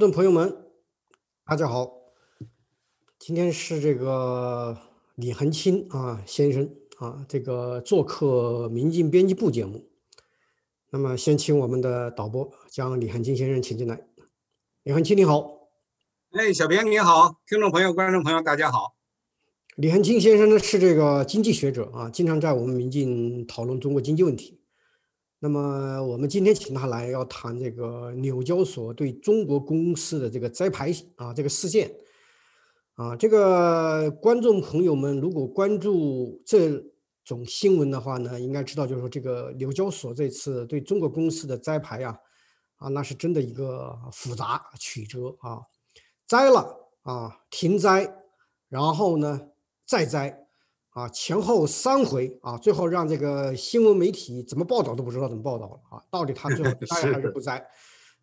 观众朋友们，大家好，今天是这个李恒清啊先生啊这个做客民进编辑部节目。那么先请我们的导播将李恒清先生请进来。李恒清你好，哎，小编你好，听众朋友、观众朋友大家好。李恒清先生呢是这个经济学者啊，经常在我们民进讨论中国经济问题。那么我们今天请他来要谈这个纽交所对中国公司的这个摘牌啊这个事件啊，这个观众朋友们如果关注这种新闻的话呢，应该知道就是说这个纽交所这次对中国公司的摘牌啊啊那是真的一个复杂曲折啊，摘了啊停摘，然后呢再摘。啊，前后三回啊，最后让这个新闻媒体怎么报道都不知道怎么报道了啊！到底他最后 摘还是不摘？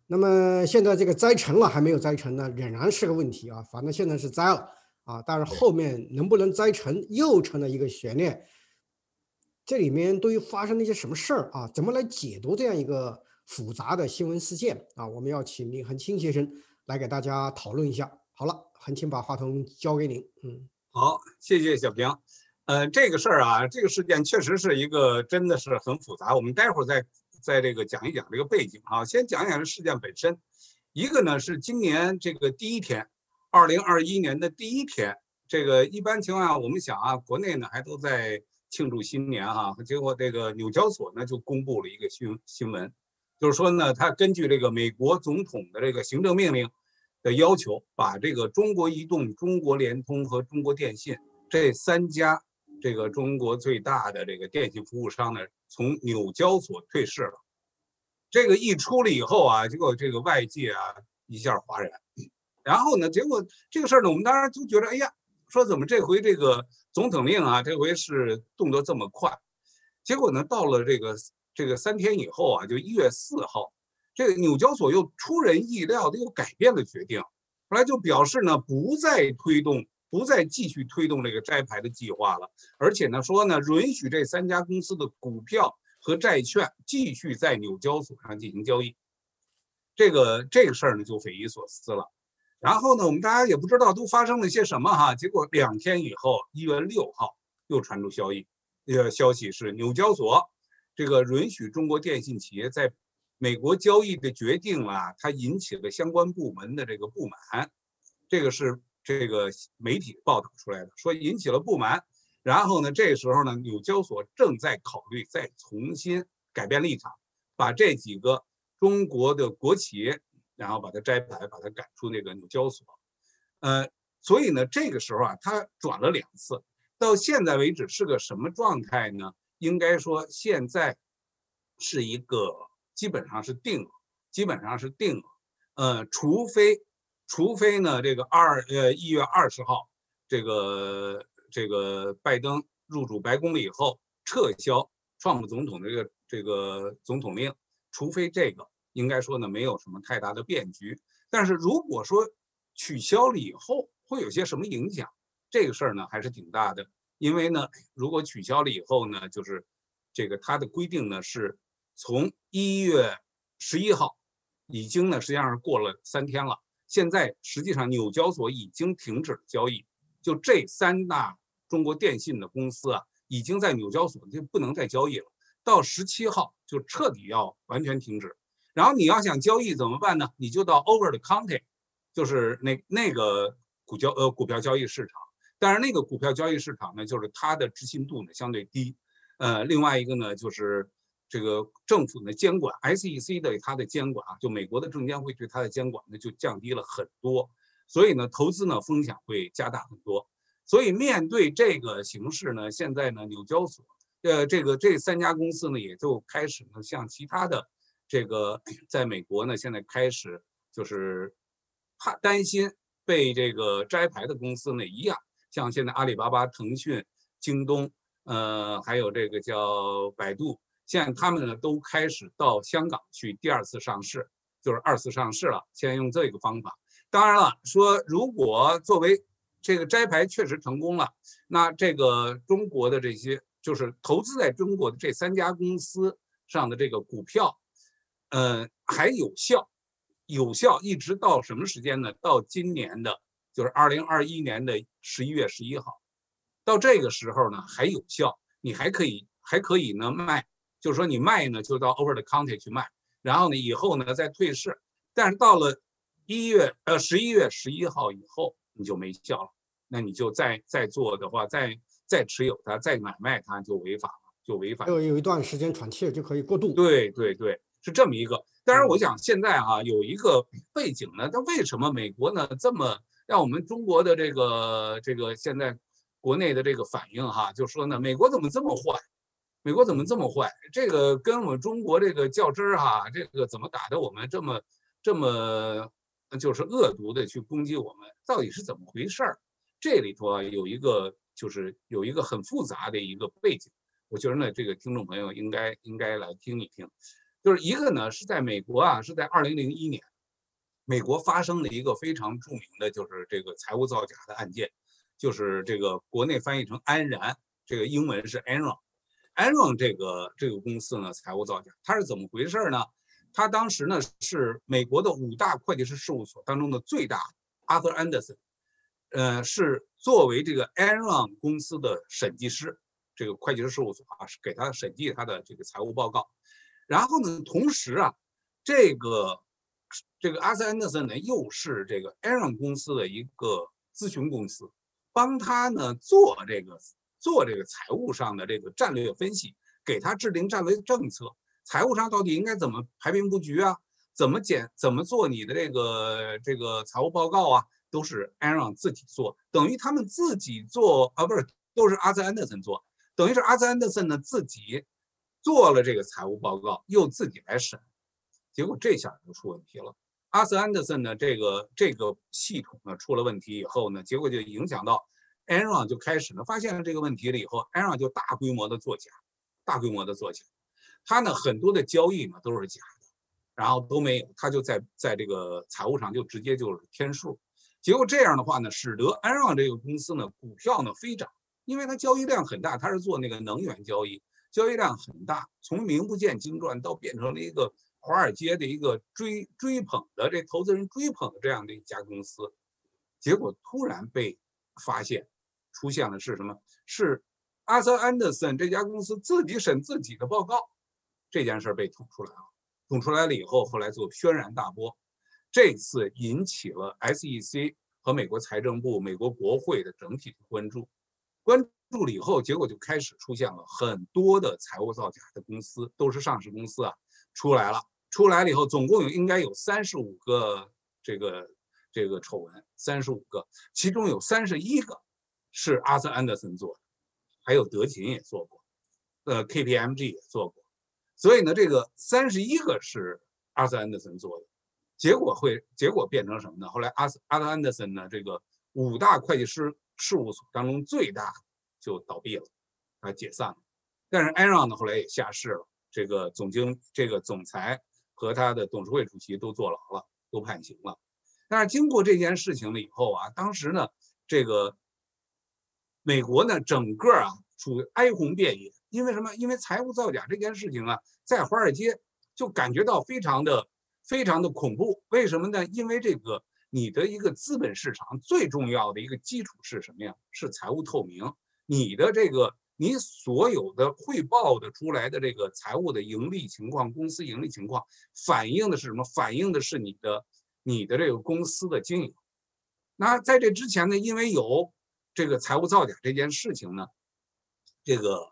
那么现在这个摘成了还没有摘成呢，仍然是个问题啊。反正现在是摘了啊，但是后面能不能摘成又成了一个悬念。这里面对于发生了一些什么事儿啊？怎么来解读这样一个复杂的新闻事件啊？我们要请李恒清先生来给大家讨论一下。好了，恒清把话筒交给您。嗯，好，谢谢小平。呃，这个事儿啊，这个事件确实是一个真的是很复杂。我们待会儿再再这个讲一讲这个背景啊。先讲讲这事件本身。一个呢是今年这个第一天，二零二一年的第一天。这个一般情况下，我们想啊，国内呢还都在庆祝新年哈，结果这个纽交所呢就公布了一个新新闻，就是说呢，他根据这个美国总统的这个行政命令的要求，把这个中国移动、中国联通和中国电信这三家。这个中国最大的这个电信服务商呢，从纽交所退市了。这个一出了以后啊，结果这个外界啊一下哗然。然后呢，结果这个事儿呢，我们当然就觉得，哎呀，说怎么这回这个总统令啊，这回是动作这么快？结果呢，到了这个这个三天以后啊，就一月四号，这个纽交所又出人意料的又改变了决定，后来就表示呢，不再推动。不再继续推动这个摘牌的计划了，而且呢说呢允许这三家公司的股票和债券继续在纽交所上进行交易。这个这个事儿呢就匪夷所思了。然后呢我们大家也不知道都发生了些什么哈。结果两天以后，一月六号又传出消息，呃消息是纽交所这个允许中国电信企业在美国交易的决定啊，它引起了相关部门的这个不满。这个是。这个媒体报道出来的，说引起了不满，然后呢，这时候呢，纽交所正在考虑再重新改变立场，把这几个中国的国企，然后把它摘牌，把它赶出那个纽交所。呃，所以呢，这个时候啊，他转了两次，到现在为止是个什么状态呢？应该说现在是一个基本上是定了，基本上是定了，呃，除非。除非呢，这个二呃一月二十号，这个这个拜登入主白宫了以后，撤销创普总统这个这个总统令，除非这个，应该说呢没有什么太大的变局。但是如果说取消了以后会有些什么影响，这个事儿呢还是挺大的。因为呢，如果取消了以后呢，就是这个它的规定呢是从一月十一号，已经呢实际上是过了三天了。现在实际上，纽交所已经停止了交易。就这三大中国电信的公司啊，已经在纽交所就不能再交易了。到十七号就彻底要完全停止。然后你要想交易怎么办呢？你就到 Over the Counter，就是那那个股交呃股票交易市场。但是那个股票交易市场呢，就是它的执行度呢相对低。呃，另外一个呢就是。这个政府的监管，SEC 对它的监管啊，就美国的证监会对它的监管呢，就降低了很多，所以呢，投资呢风险会加大很多。所以面对这个形势呢，现在呢，纽交所，呃，这个这三家公司呢，也就开始呢，像其他的这个在美国呢，现在开始就是怕担心被这个摘牌的公司呢一样，像现在阿里巴巴、腾讯、京东，呃，还有这个叫百度。现在他们呢都开始到香港去第二次上市，就是二次上市了。现在用这个方法，当然了，说如果作为这个摘牌确实成功了，那这个中国的这些就是投资在中国的这三家公司上的这个股票，呃，还有效，有效一直到什么时间呢？到今年的，就是二零二一年的十一月十一号，到这个时候呢还有效，你还可以还可以呢卖，就是说你卖呢就到 over the counter 去卖，然后呢以后呢再退市，但是到了一月呃十一月十一号以后你就没效了，那你就再再做的话，再再持有它，再买卖它就违法了，就违法。有有一段时间喘气就可以过渡。对对对，是这么一个。当然，我想现在哈有一个背景呢，它为什么美国呢这么让我们中国的这个这个现在国内的这个反应哈，就说呢，美国怎么这么坏？美国怎么这么坏？这个跟我们中国这个较真儿哈，这个怎么打的我们这么这么就是恶毒的去攻击我们？到底是怎么回事儿？这里头啊有一个就是有一个很复杂的一个背景，我觉得呢，这个听众朋友应该应该来听一听。就是一个呢，是在美国啊，是在二零零一年，美国发生了一个非常著名的，就是这个财务造假的案件，就是这个国内翻译成安然，这个英文是 Enron Enron 这个这个公司呢，财务造假，它是怎么回事呢？它当时呢是美国的五大会计师事务所当中的最大，Arthur Anderson，呃，是作为这个 Enron 公司的审计师，这个会计师事务所啊，是给他审计他的这个财务报告。然后呢，同时啊，这个这个阿瑟安德森呢，又是这个 Aaron 公司的一个咨询公司，帮他呢做这个做这个财务上的这个战略分析，给他制定战略政策。财务上到底应该怎么排兵布局啊？怎么减？怎么做你的这个这个财务报告啊？都是 Aaron 自己做，等于他们自己做啊，不是都是阿兹安德森做，等于是阿兹安德森呢自己。做了这个财务报告，又自己来审，结果这下就出问题了。阿兹安德森呢，这个这个系统呢出了问题以后呢，结果就影响到 Enron 就开始了发现了这个问题了以后，Enron 就大规模的作假，大规模的作假。他呢很多的交易呢都是假的，然后都没有，他就在在这个财务上就直接就是添数。结果这样的话呢，使得 Enron 这个公司呢股票呢飞涨，因为它交易量很大，它是做那个能源交易。交易量很大，从名不见经传到变成了一个华尔街的一个追追捧的这投资人追捧的这样的一家公司，结果突然被发现，出现了是什么？是阿瑟安德森这家公司自己审自己的报告，这件事被捅出来了。捅出来了以后，后来就轩然大波，这次引起了 SEC 和美国财政部、美国国会的整体的关注，关。注了以后，结果就开始出现了很多的财务造假的公司，都是上市公司啊，出来了。出来了以后，总共有应该有三十五个这个这个丑闻，三十五个，其中有三十一个是阿瑟安德森做的，还有德勤也做过，呃，KPMG 也做过。所以呢，这个三十一个是阿瑟安德森做的，结果会结果变成什么呢？后来阿斯阿瑟安德森呢，这个五大会计师事务所当中最大。就倒闭了，啊，解散了。但是 Aaron 呢，后来也下市了。这个总经、这个总裁和他的董事会主席都坐牢了，都判刑了。但是经过这件事情了以后啊，当时呢，这个美国呢，整个啊，处于哀鸿遍野。因为什么？因为财务造假这件事情啊，在华尔街就感觉到非常的、非常的恐怖。为什么呢？因为这个你的一个资本市场最重要的一个基础是什么呀？是财务透明。你的这个，你所有的汇报的出来的这个财务的盈利情况，公司盈利情况，反映的是什么？反映的是你的你的这个公司的经营。那在这之前呢，因为有这个财务造假这件事情呢，这个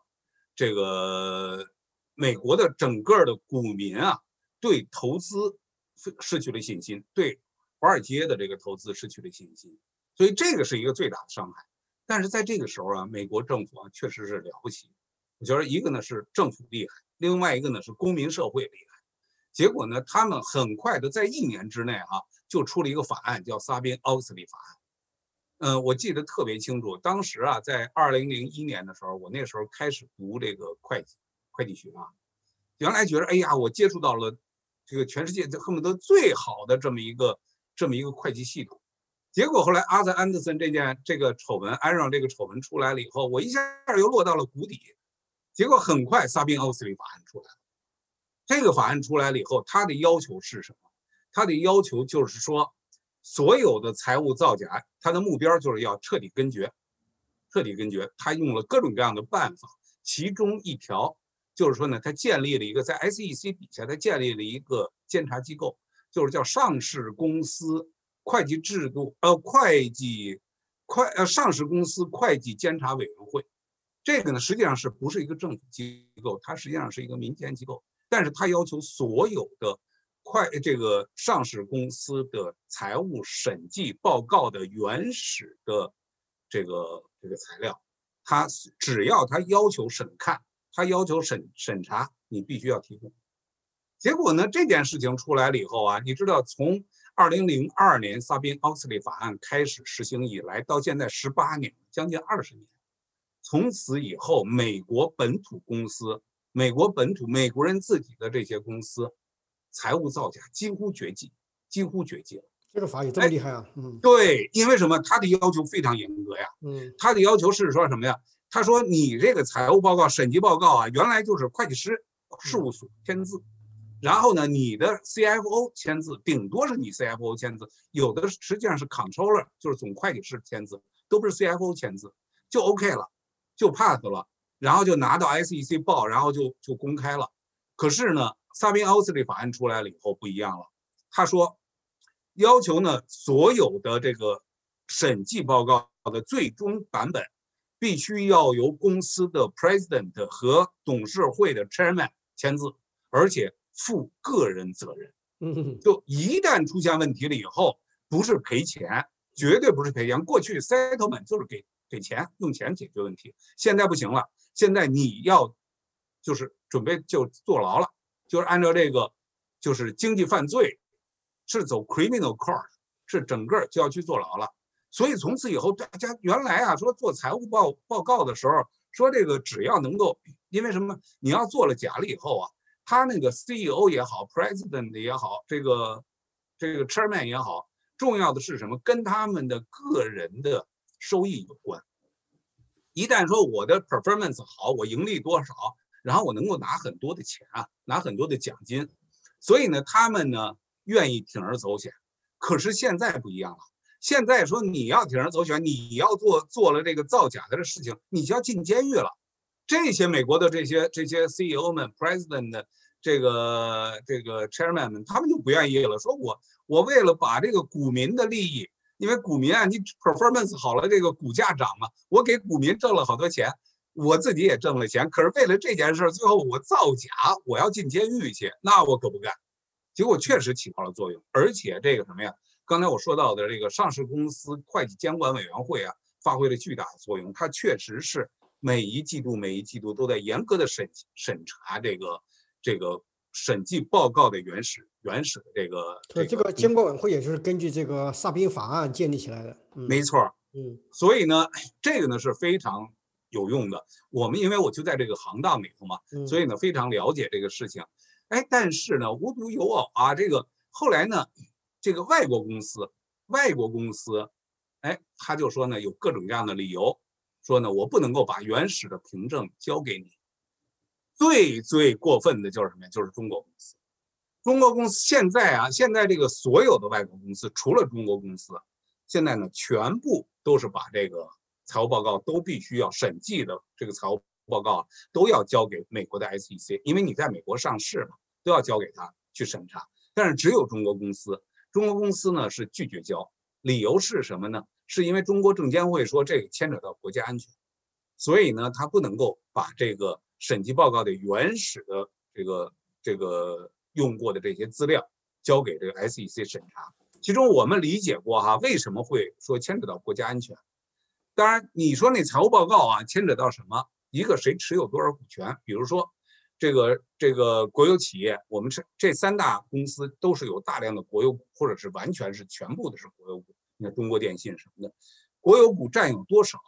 这个美国的整个的股民啊，对投资失去了信心，对华尔街的这个投资失去了信心，所以这个是一个最大的伤害。但是在这个时候啊，美国政府啊确实是了不起。我觉得一个呢是政府厉害，另外一个呢是公民社会厉害。结果呢，他们很快的在一年之内啊，就出了一个法案，叫萨宾奥斯利法案。嗯，我记得特别清楚，当时啊，在二零零一年的时候，我那时候开始读这个会计会计学啊，原来觉得哎呀，我接触到了这个全世界恨不得最好的这么一个这么一个会计系统。结果后来，阿瑟安德森这件这个丑闻，安让这个丑闻出来了以后，我一下又落到了谷底。结果很快，萨宾奥斯利法案出来了。这个法案出来了以后，他的要求是什么？它的要求就是说，所有的财务造假，它的目标就是要彻底根绝，彻底根绝。他用了各种各样的办法，其中一条就是说呢，他建立了一个在 SEC 底下，他建立了一个监察机构，就是叫上市公司会计制度呃会计会呃上市公司会计监察委员会。这个呢，实际上是不是一个政府机构？它实际上是一个民间机构，但是它要求所有的快这个上市公司的财务审计报告的原始的这个这个材料，它只要它要求审看，它要求审审查，你必须要提供。结果呢，这件事情出来了以后啊，你知道，从二零零二年萨宾奥斯利法案开始实行以来，到现在十八年，将近二十年。从此以后，美国本土公司、美国本土美国人自己的这些公司，财务造假几乎绝迹，几乎绝迹了。这个法也这么厉害啊？嗯，对，因为什么？他的要求非常严格呀。嗯，他的要求是说什么呀？他说你这个财务报告、审计报告啊，原来就是会计师事务所签字，然后呢，你的 CFO 签字，顶多是你 CFO 签字，有的实际上是 Controller，就是总会计师签字，都不是 CFO 签字，就 OK 了。就 pass 了，然后就拿到 SEC 报，然后就就公开了。可是呢，萨宾奥斯利法案出来了以后不一样了。他说，要求呢所有的这个审计报告的最终版本，必须要由公司的 president 和董事会的 chairman 签字，而且负个人责任。嗯，就一旦出现问题了以后，不是赔钱，绝对不是赔钱。过去 settlement 就是给。给钱用钱解决问题，现在不行了。现在你要就是准备就坐牢了，就是按照这个就是经济犯罪是走 criminal court，是整个就要去坐牢了。所以从此以后，大家原来啊说做财务报报告的时候说这个只要能够，因为什么？你要做了假了以后啊，他那个 CEO 也好，President 也好，这个这个 Chairman 也好，重要的是什么？跟他们的个人的。收益有关。一旦说我的 performance 好，我盈利多少，然后我能够拿很多的钱啊，拿很多的奖金，所以呢，他们呢愿意铤而走险。可是现在不一样了，现在说你要铤而走险，你要做做了这个造假的事情，你就要进监狱了。这些美国的这些这些 CEO 们、President 这个这个 Chairman 们，他们就不愿意了，说我我为了把这个股民的利益。因为股民啊，你 performance 好了，这个股价涨嘛，我给股民挣了好多钱，我自己也挣了钱。可是为了这件事，最后我造假，我要进监狱去，那我可不干。结果确实起到了作用，而且这个什么呀？刚才我说到的这个上市公司会计监管委员会啊，发挥了巨大的作用。它确实是每一季度每一季度都在严格的审审查这个这个。审计报告的原始原始的这个，对这个监管委员会也就是根据这个萨宾法案建立起来的，没错嗯，所以呢，这个呢是非常有用的。我们因为我就在这个行当里头嘛，所以呢非常了解这个事情。哎，但是呢无独有偶啊，这个后来呢，这个外国公司，外国公司，哎，他就说呢有各种各样的理由，说呢我不能够把原始的凭证交给你。最最过分的就是什么呀？就是中国公司。中国公司现在啊，现在这个所有的外国公司，除了中国公司，现在呢，全部都是把这个财务报告都必须要审计的这个财务报告都要交给美国的 SEC，因为你在美国上市嘛，都要交给他去审查。但是只有中国公司，中国公司呢是拒绝交，理由是什么呢？是因为中国证监会说这个牵扯到国家安全，所以呢，他不能够把这个。审计报告的原始的这个这个用过的这些资料交给这个 SEC 审查，其中我们理解过哈，为什么会说牵扯到国家安全？当然，你说那财务报告啊，牵扯到什么？一个谁持有多少股权？比如说这个这个国有企业，我们是这三大公司都是有大量的国有股，或者是完全是全部的是国有股。你看中国电信什么的，国有股占有多少？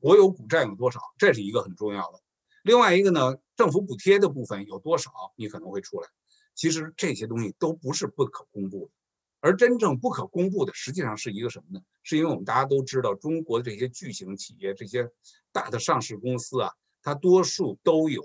国有股占有多少？这是一个很重要的。另外一个呢，政府补贴的部分有多少？你可能会出来。其实这些东西都不是不可公布的，而真正不可公布的，实际上是一个什么呢？是因为我们大家都知道，中国的这些巨型企业、这些大的上市公司啊，它多数都有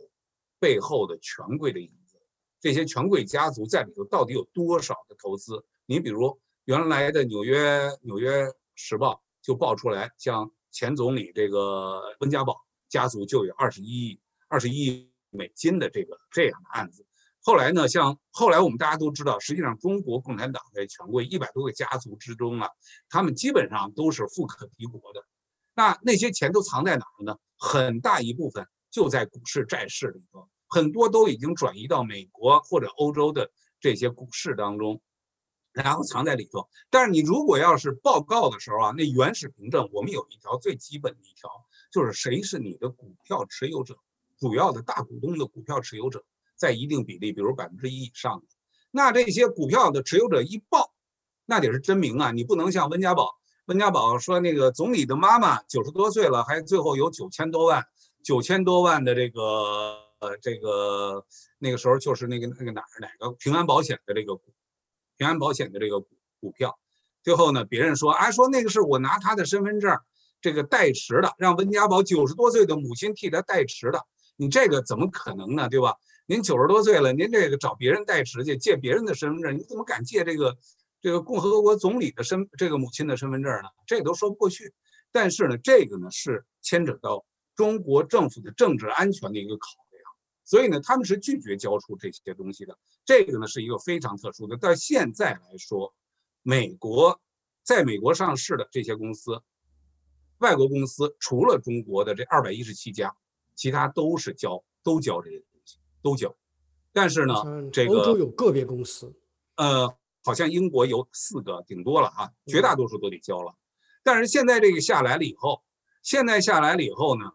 背后的权贵的影子，这些权贵家族在里头到底有多少的投资？你比如原来的纽约《纽约时报》就报出来，像前总理这个温家宝家族就有二十一亿、二十一亿美金的这个这样的案子。后来呢，像后来我们大家都知道，实际上中国共产党在权贵一百多个家族之中啊，他们基本上都是富可敌国的。那那些钱都藏在哪儿呢？很大一部分就在股市、债市里头，很多都已经转移到美国或者欧洲的这些股市当中，然后藏在里头。但是你如果要是报告的时候啊，那原始凭证我们有一条最基本的一条，就是谁是你的股票持有者，主要的大股东的股票持有者。在一定比例，比如百分之一以上的，那这些股票的持有者一报，那得是真名啊！你不能像温家宝，温家宝说那个总理的妈妈九十多岁了，还最后有九千多万，九千多万的这个呃这个那个时候就是那个那个哪儿哪个平安保险的这个股，平安保险的这个股股票，最后呢，别人说啊说那个是我拿他的身份证这个代持的，让温家宝九十多岁的母亲替他代持的，你这个怎么可能呢？对吧？您九十多岁了，您这个找别人代持去，借别人的身份证，你怎么敢借这个这个共和国总理的身这个母亲的身份证呢？这都说不过去。但是呢，这个呢是牵扯到中国政府的政治安全的一个考量，所以呢，他们是拒绝交出这些东西的。这个呢是一个非常特殊的。到现在来说，美国在美国上市的这些公司，外国公司除了中国的这二百一十七家，其他都是交都交这些东西。都交，但是呢，这个欧洲有个别公司，呃，好像英国有四个，顶多了啊，绝大多数都得交了。但是现在这个下来了以后，现在下来了以后呢，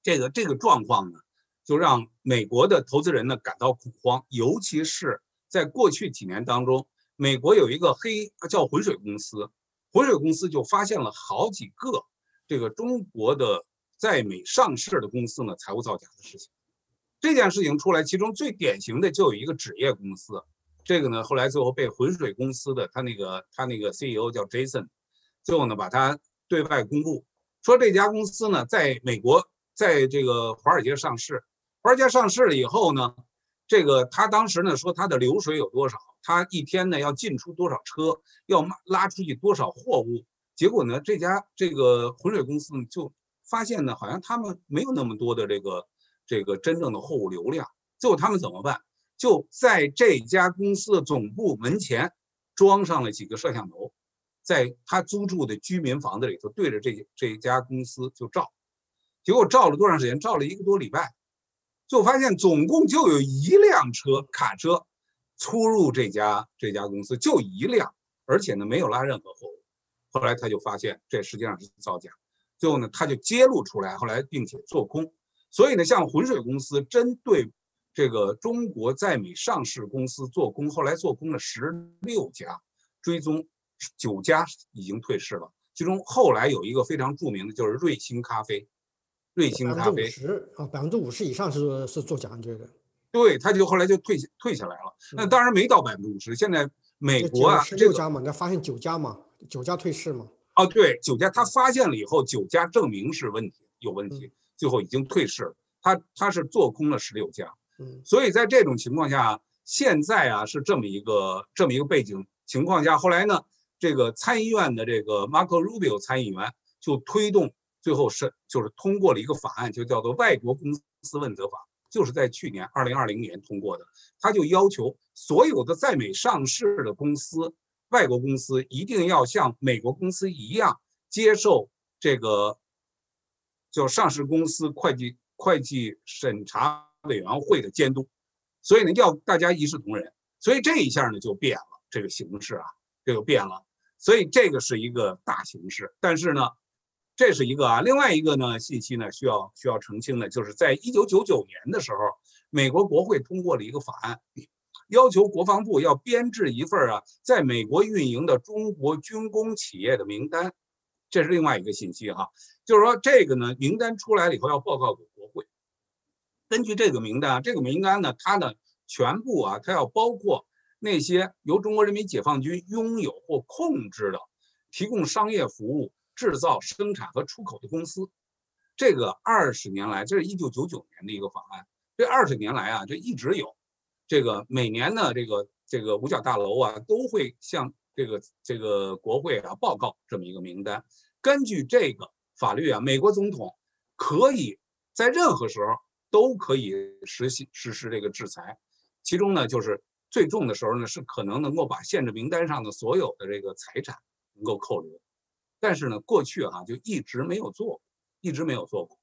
这个这个状况呢，就让美国的投资人呢感到恐慌，尤其是在过去几年当中，美国有一个黑叫浑水公司，浑水公司就发现了好几个这个中国的在美上市的公司呢财务造假的事情。这件事情出来，其中最典型的就有一个纸业公司，这个呢后来最后被浑水公司的他那个他那个 CEO 叫 Jason，最后呢把他对外公布，说这家公司呢在美国在这个华尔街上市，华尔街上市了以后呢，这个他当时呢说他的流水有多少，他一天呢要进出多少车，要拉出去多少货物，结果呢这家这个浑水公司呢就发现呢好像他们没有那么多的这个。这个真正的货物流量，最后他们怎么办？就在这家公司的总部门前装上了几个摄像头，在他租住的居民房子里头对着这这家公司就照，结果照了多长时间？照了一个多礼拜，就发现总共就有一辆车卡车出入这家这家公司，就一辆，而且呢没有拉任何货物。后来他就发现这实际上是造假，最后呢他就揭露出来，后来并且做空。所以呢，像浑水公司针对这个中国在美上市公司做空，后来做空了十六家，追踪九家已经退市了。其中后来有一个非常著名的，就是瑞幸咖啡。瑞幸咖啡十啊，百分之五十以上是是做假这个。对，他就后来就退退下来了。那当然没到百分之五十。现在美国啊，十六家嘛，那发现九家嘛，九家退市嘛。哦，对，九家他发现了以后，九家证明是问题有问题。最后已经退市了，他他是做空了十六家，嗯，所以在这种情况下，现在啊是这么一个这么一个背景情况下，后来呢，这个参议院的这个 Marco Rubio 参议员就推动，最后是就是通过了一个法案，就叫做《外国公司问责法》，就是在去年二零二零年通过的，他就要求所有的在美上市的公司，外国公司一定要像美国公司一样接受这个。叫上市公司会计会计审查委员会的监督，所以呢要大家一视同仁，所以这一下呢就变了这个形势啊，这就变了，所以这个是一个大形势。但是呢，这是一个啊，另外一个呢信息呢需要需要澄清的，就是在一九九九年的时候，美国国会通过了一个法案，要求国防部要编制一份啊在美国运营的中国军工企业的名单。这是另外一个信息哈，就是说这个呢，名单出来了以后要报告给国会。根据这个名单，这个名单呢，它的全部啊，它要包括那些由中国人民解放军拥有或控制的、提供商业服务、制造、生产和出口的公司。这个二十年来，这是一九九九年的一个法案，这二十年来啊，这一直有。这个每年呢，这个这个五角大楼啊，都会向这个这个国会啊报告这么一个名单。根据这个法律啊，美国总统可以在任何时候都可以实行实施这个制裁，其中呢，就是最重的时候呢，是可能能够把限制名单上的所有的这个财产能够扣留。但是呢，过去哈就一直没有做，一直没有做过。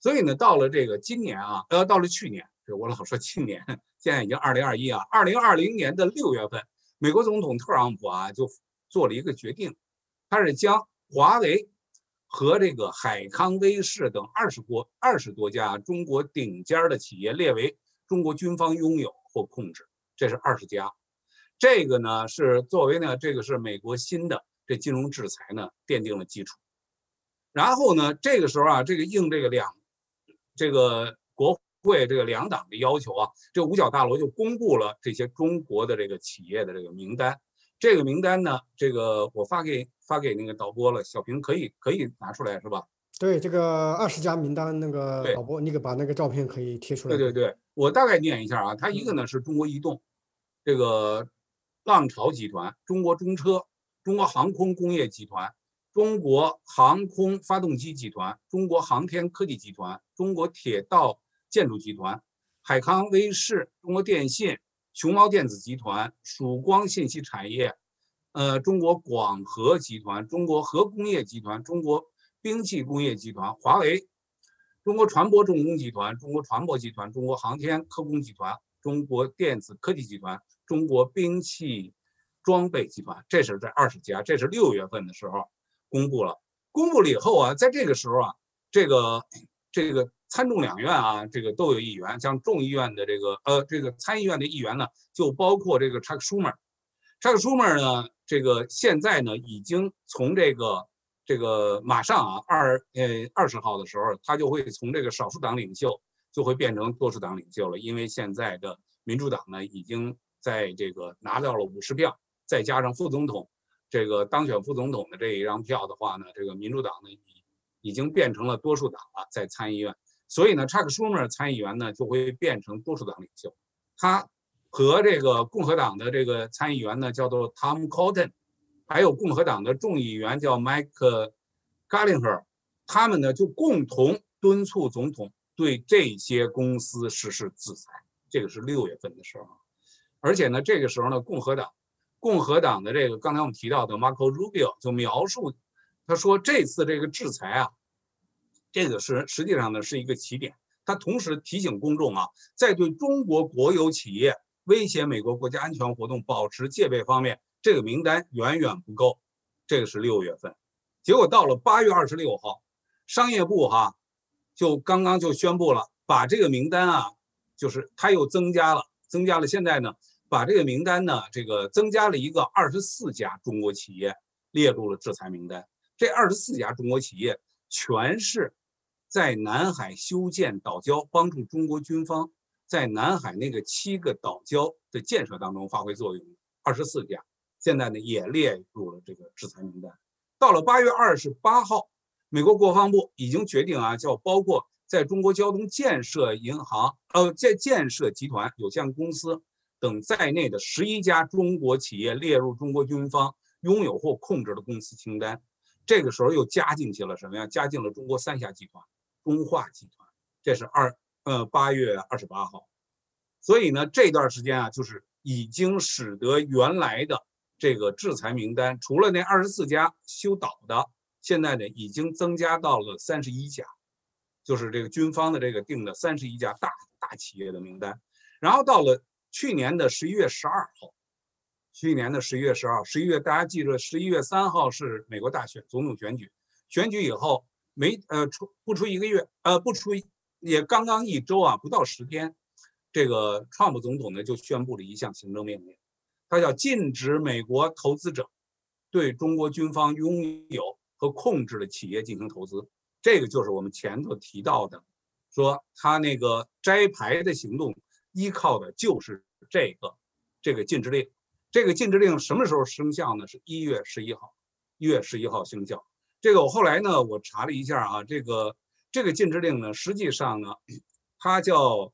所以呢，到了这个今年啊，呃，到了去年，这我老说去年，现在已经二零二一啊，二零二零年的六月份，美国总统特朗普啊就做了一个决定，他是将华为和这个海康威视等二十多二十多家中国顶尖的企业列为中国军方拥有或控制，这是二十家。这个呢是作为呢，这个是美国新的。这金融制裁呢，奠定了基础。然后呢，这个时候啊，这个应这个两，这个国会这个两党的要求啊，这五角大楼就公布了这些中国的这个企业的这个名单。这个名单呢，这个我发给发给那个导播了，小平可以可以拿出来是吧？对，这个二十家名单，那个导播，你给把那个照片可以贴出来。对对对，我大概念一下啊，它一个呢是中国移动，这个浪潮集团，中国中车。中国航空工业集团、中国航空发动机集团、中国航天科技集团、中国铁道建筑集团、海康威视、中国电信、熊猫电子集团、曙光信息产业、呃，中国广核集团、中国核工业集团、中国兵器工业集团、华为、中国船舶重工集团、中国船舶集团、中国航天科工集团、中国电子科技集团、中国兵器。装备集团，这是在二十家，这是六月份的时候公布了。公布了以后啊，在这个时候啊，这个这个参众两院啊，这个都有议员，像众议院的这个呃，这个参议院的议员呢，就包括这个查克舒默。查克舒默呢，这个现在呢，已经从这个这个马上啊，二呃二十号的时候，他就会从这个少数党领袖就会变成多数党领袖了，因为现在的民主党呢，已经在这个拿到了五十票。再加上副总统这个当选副总统的这一张票的话呢，这个民主党呢已已经变成了多数党了，在参议院。所以呢，查克舒默参议员呢就会变成多数党领袖。他和这个共和党的这个参议员呢叫做 Tom Cotton，还有共和党的众议员叫 Mike Gallagher，他们呢就共同敦促总统对这些公司实施制裁。这个是六月份的时候，而且呢，这个时候呢，共和党。共和党的这个刚才我们提到的 Marco Rubio 就描述，他说这次这个制裁啊，这个是实际上呢是一个起点。他同时提醒公众啊，在对中国国有企业威胁美国国家安全活动保持戒备方面，这个名单远远不够。这个是六月份，结果到了八月二十六号，商业部哈就刚刚就宣布了，把这个名单啊，就是他又增加了，增加了现在呢。把这个名单呢，这个增加了一个二十四家中国企业列入了制裁名单。这二十四家中国企业全是在南海修建岛礁，帮助中国军方在南海那个七个岛礁的建设当中发挥作用。二十四家现在呢也列入了这个制裁名单。到了八月二十八号，美国国防部已经决定啊，叫包括在中国交通建设银行呃建建设集团有限公司。等在内的十一家中国企业列入中国军方拥有或控制的公司清单，这个时候又加进去了什么呀？加进了中国三峡集团、中化集团，这是二呃八月二十八号。所以呢，这段时间啊，就是已经使得原来的这个制裁名单，除了那二十四家修岛的，现在呢已经增加到了三十一家，就是这个军方的这个定的三十一家大大企业的名单，然后到了。去年的十一月十二号，去年的十一月十二，十一月大家记着，十一月三号是美国大选总统选举，选举以后没呃出不出一个月，呃不出也刚刚一周啊，不到十天，这个川普总统呢就宣布了一项行政命令，他叫禁止美国投资者对中国军方拥有和控制的企业进行投资，这个就是我们前头提到的，说他那个摘牌的行动。依靠的就是这个这个禁止令，这个禁止令什么时候生效呢？是一月十一号，一月十一号生效。这个我后来呢，我查了一下啊，这个这个禁制令呢，实际上呢，它叫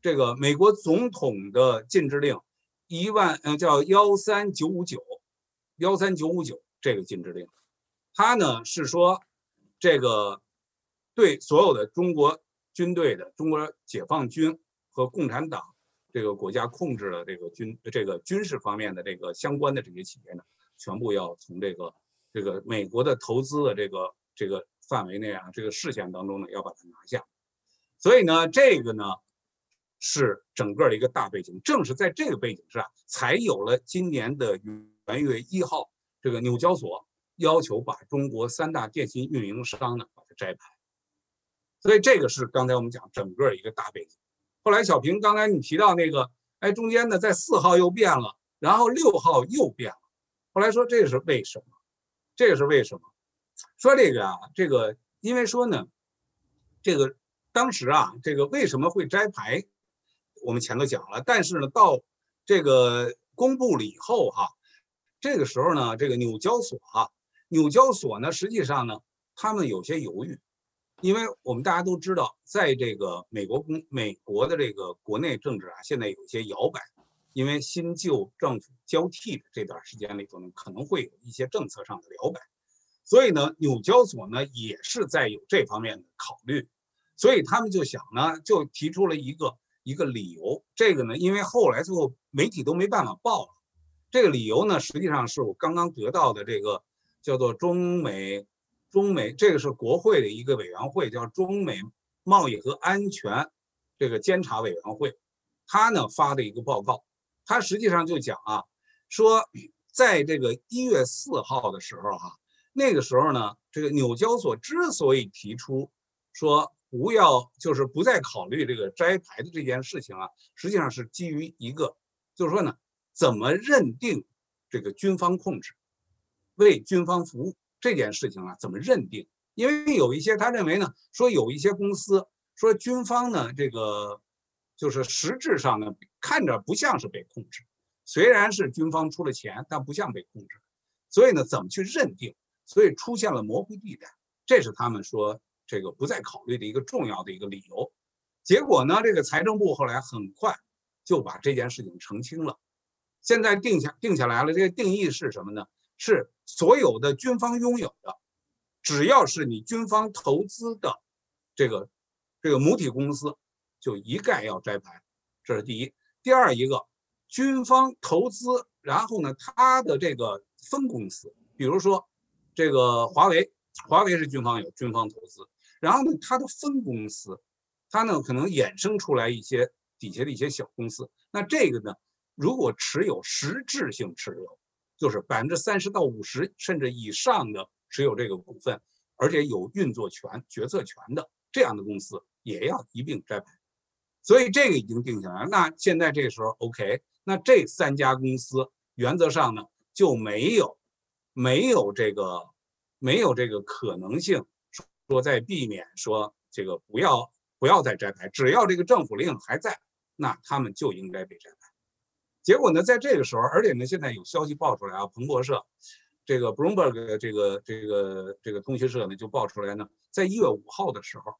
这个美国总统的禁制令一万，嗯，叫幺三九五九，幺三九五九这个禁制令，它呢是说这个对所有的中国军队的中国解放军和共产党这个国家控制的这个军这个军事方面的这个相关的这些企业呢，全部要从这个这个美国的投资的这个这个范围内啊，这个视线当中呢，要把它拿下。所以呢，这个呢是整个的一个大背景。正是在这个背景上，才有了今年的元月一号，这个纽交所要求把中国三大电信运营商呢把它摘牌。所以这个是刚才我们讲整个一个大背景。后来小平刚才你提到那个，哎，中间呢在四号又变了，然后六号又变了。后来说这是为什么？这个是为什么？说这个啊，这个因为说呢，这个。当时啊，这个为什么会摘牌？我们前头讲了，但是呢，到这个公布了以后哈，这个时候呢，这个纽交所啊，纽交所呢，实际上呢，他们有些犹豫，因为我们大家都知道，在这个美国公美国的这个国内政治啊，现在有些摇摆，因为新旧政府交替的这段时间里头呢，可能会有一些政策上的摇摆，所以呢，纽交所呢也是在有这方面的考虑。所以他们就想呢，就提出了一个一个理由。这个呢，因为后来最后媒体都没办法报了。这个理由呢，实际上是我刚刚得到的这个叫做中美中美，这个是国会的一个委员会，叫中美贸易和安全这个监察委员会，他呢发的一个报告。他实际上就讲啊，说在这个一月四号的时候哈，那个时候呢，这个纽交所之所以提出说。不要，就是不再考虑这个摘牌的这件事情啊，实际上是基于一个，就是说呢，怎么认定这个军方控制，为军方服务这件事情啊，怎么认定？因为有一些他认为呢，说有一些公司说军方呢，这个就是实质上呢，看着不像是被控制，虽然是军方出了钱，但不像被控制，所以呢，怎么去认定？所以出现了模糊地带，这是他们说。这个不再考虑的一个重要的一个理由，结果呢，这个财政部后来很快就把这件事情澄清了。现在定下定下来了，这个定义是什么呢？是所有的军方拥有的，只要是你军方投资的这个这个母体公司，就一概要摘牌。这是第一。第二一个，军方投资，然后呢，它的这个分公司，比如说这个华为，华为是军方有军方投资。然后呢，它的分公司，它呢可能衍生出来一些底下的一些小公司。那这个呢，如果持有实质性持有，就是百分之三十到五十甚至以上的持有这个股份，而且有运作权、决策权的这样的公司，也要一并摘牌。所以这个已经定下来。那现在这时候，OK，那这三家公司原则上呢就没有没有这个没有这个可能性。说在避免说这个不要不要再摘牌，只要这个政府令还在，那他们就应该被摘牌。结果呢，在这个时候，而且呢，现在有消息爆出来啊，彭博社这个 Bloomberg 这个这个这个通讯社呢就爆出来呢，在一月五号的时候，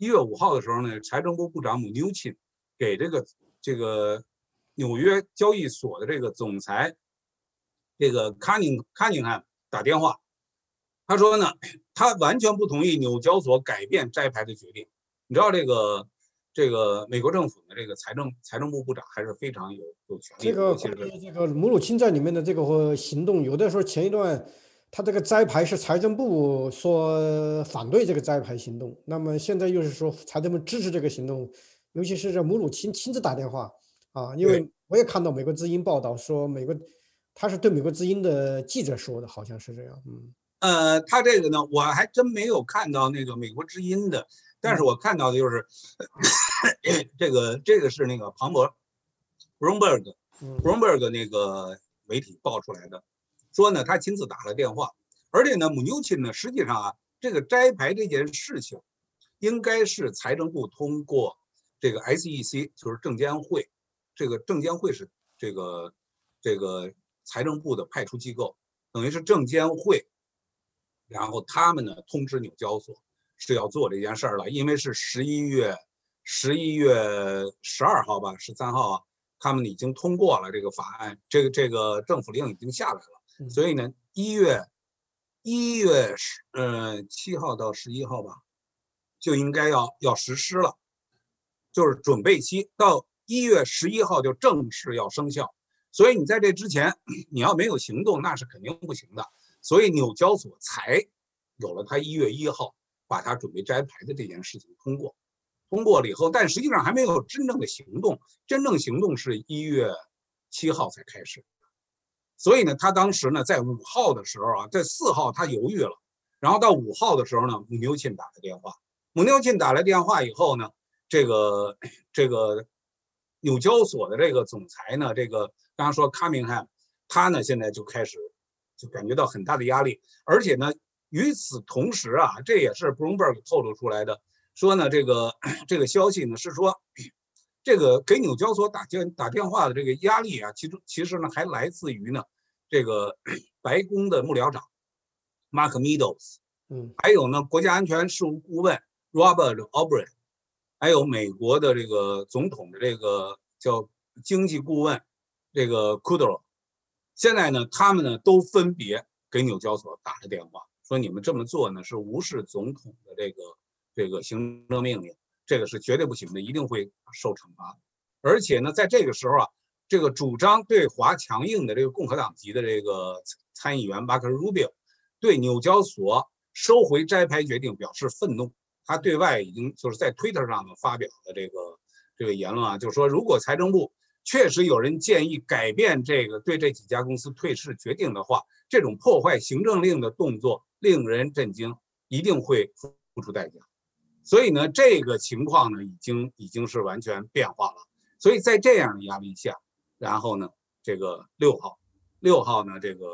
一月五号的时候呢，财政部部长 Mnuchin 给这个这个纽约交易所的这个总裁这个 Cunning Cunningham 打电话。他说呢，他完全不同意纽交所改变摘牌的决定。你知道这个，这个美国政府的这个财政财政部部长还是非常有有权利。这个这个母乳侵占里面的这个行动，有的时候前一段他这个摘牌是财政部说反对这个摘牌行动，那么现在又是说财政部支持这个行动，尤其是这母乳亲亲自打电话啊，因为我也看到美国之音报道说，美国他是对美国之音的记者说的，好像是这样，嗯。呃，他这个呢，我还真没有看到那个美国之音的，但是我看到的就是 这个，这个是那个庞博，Bloomberg，Bloomberg 那个媒体爆出来的，说呢，他亲自打了电话，而且呢，母牛亲呢，实际上啊，这个摘牌这件事情，应该是财政部通过这个 SEC，就是证监会，这个证监会是这个这个财政部的派出机构，等于是证监会。然后他们呢通知纽交所是要做这件事儿了，因为是十一月十一月十二号吧，十三号啊，他们已经通过了这个法案，这个这个政府令已经下来了，所以呢，一月一月十呃七号到十一号吧，就应该要要实施了，就是准备期到一月十一号就正式要生效，所以你在这之前你要没有行动，那是肯定不行的，所以纽交所才有了他一月一号把他准备摘牌的这件事情通过。通过了以后，但实际上还没有真正的行动，真正行动是一月七号才开始。所以呢，他当时呢，在五号的时候啊，在四号他犹豫了，然后到五号的时候呢，姆纽钦打了电话。姆纽钦打了电话以后呢，这个这个纽交所的这个总裁呢，这个刚刚说卡明汉，他呢现在就开始就感觉到很大的压力，而且呢，与此同时啊，这也是 Bloomberg 透露出来的。说呢，这个 这个消息呢是说，这个给纽交所打电打电话的这个压力啊，其中其实呢还来自于呢，这个 白宫的幕僚长 Mark Meadows，嗯，还有呢国家安全事务顾问 Robert O'Brien，还有美国的这个总统的这个叫经济顾问这个 Kudlow，现在呢他们呢都分别给纽交所打了电话，说你们这么做呢是无视总统的这个。这个行政命令，这个是绝对不行的，一定会受惩罚。而且呢，在这个时候啊，这个主张对华强硬的这个共和党籍的这个参议员马克·鲁比，对纽交所收回摘牌决定表示愤怒。他对外已经就是在推特上呢发表的这个这个言论啊，就是说，如果财政部确实有人建议改变这个对这几家公司退市决定的话，这种破坏行政令的动作令人震惊，一定会付出代价。所以呢，这个情况呢，已经已经是完全变化了。所以在这样的压力下，然后呢，这个六号，六号呢，这个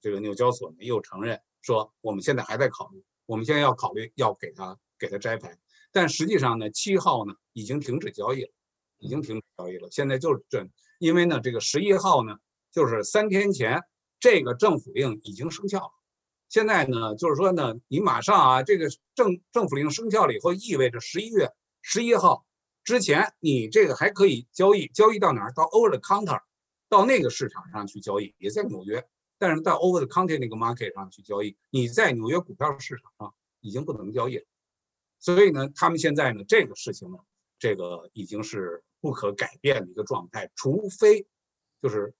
这个纽交所呢又承认说，我们现在还在考虑，我们现在要考虑要给他给他摘牌。但实际上呢，七号呢已经停止交易了，已经停止交易了。现在就是这，因为呢，这个十一号呢，就是三天前这个政府令已经生效了。现在呢，就是说呢，你马上啊，这个政政府令生效了以后，意味着十一月十一号之前，你这个还可以交易，交易到哪儿？到 over the counter，到那个市场上去交易，也在纽约，但是到 over the counter 那个 market 上去交易，你在纽约股票市场上已经不能交易了。所以呢，他们现在呢，这个事情呢，这个已经是不可改变的一个状态，除非就是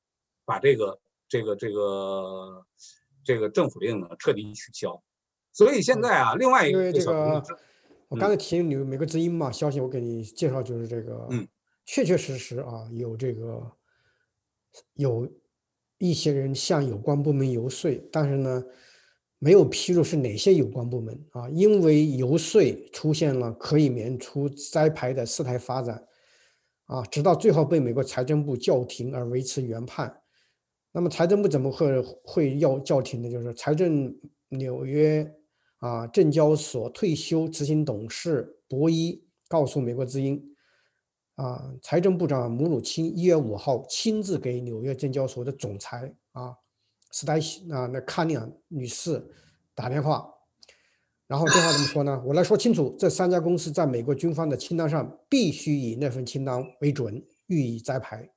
把这个这个这个。这个政府令呢彻底取消，所以现在啊，另外一个这个，我刚才提你美国之音嘛消息，我给你介绍就是这个，嗯，确确实实啊，有这个有一些人向有关部门游说，但是呢，没有披露是哪些有关部门啊，因为游说出现了可以免除摘牌的事态发展，啊，直到最后被美国财政部叫停而维持原判。那么财政部怎么会会要叫停呢？就是财政纽约啊证交所退休执行董事博伊告诉美国之音，啊财政部长姆鲁钦一月五号亲自给纽约证交所的总裁啊斯黛西啊那卡尼尔女士打电话，然后电话怎么说呢？我来说清楚，这三家公司在美国军方的清单上必须以那份清单为准，予以摘牌。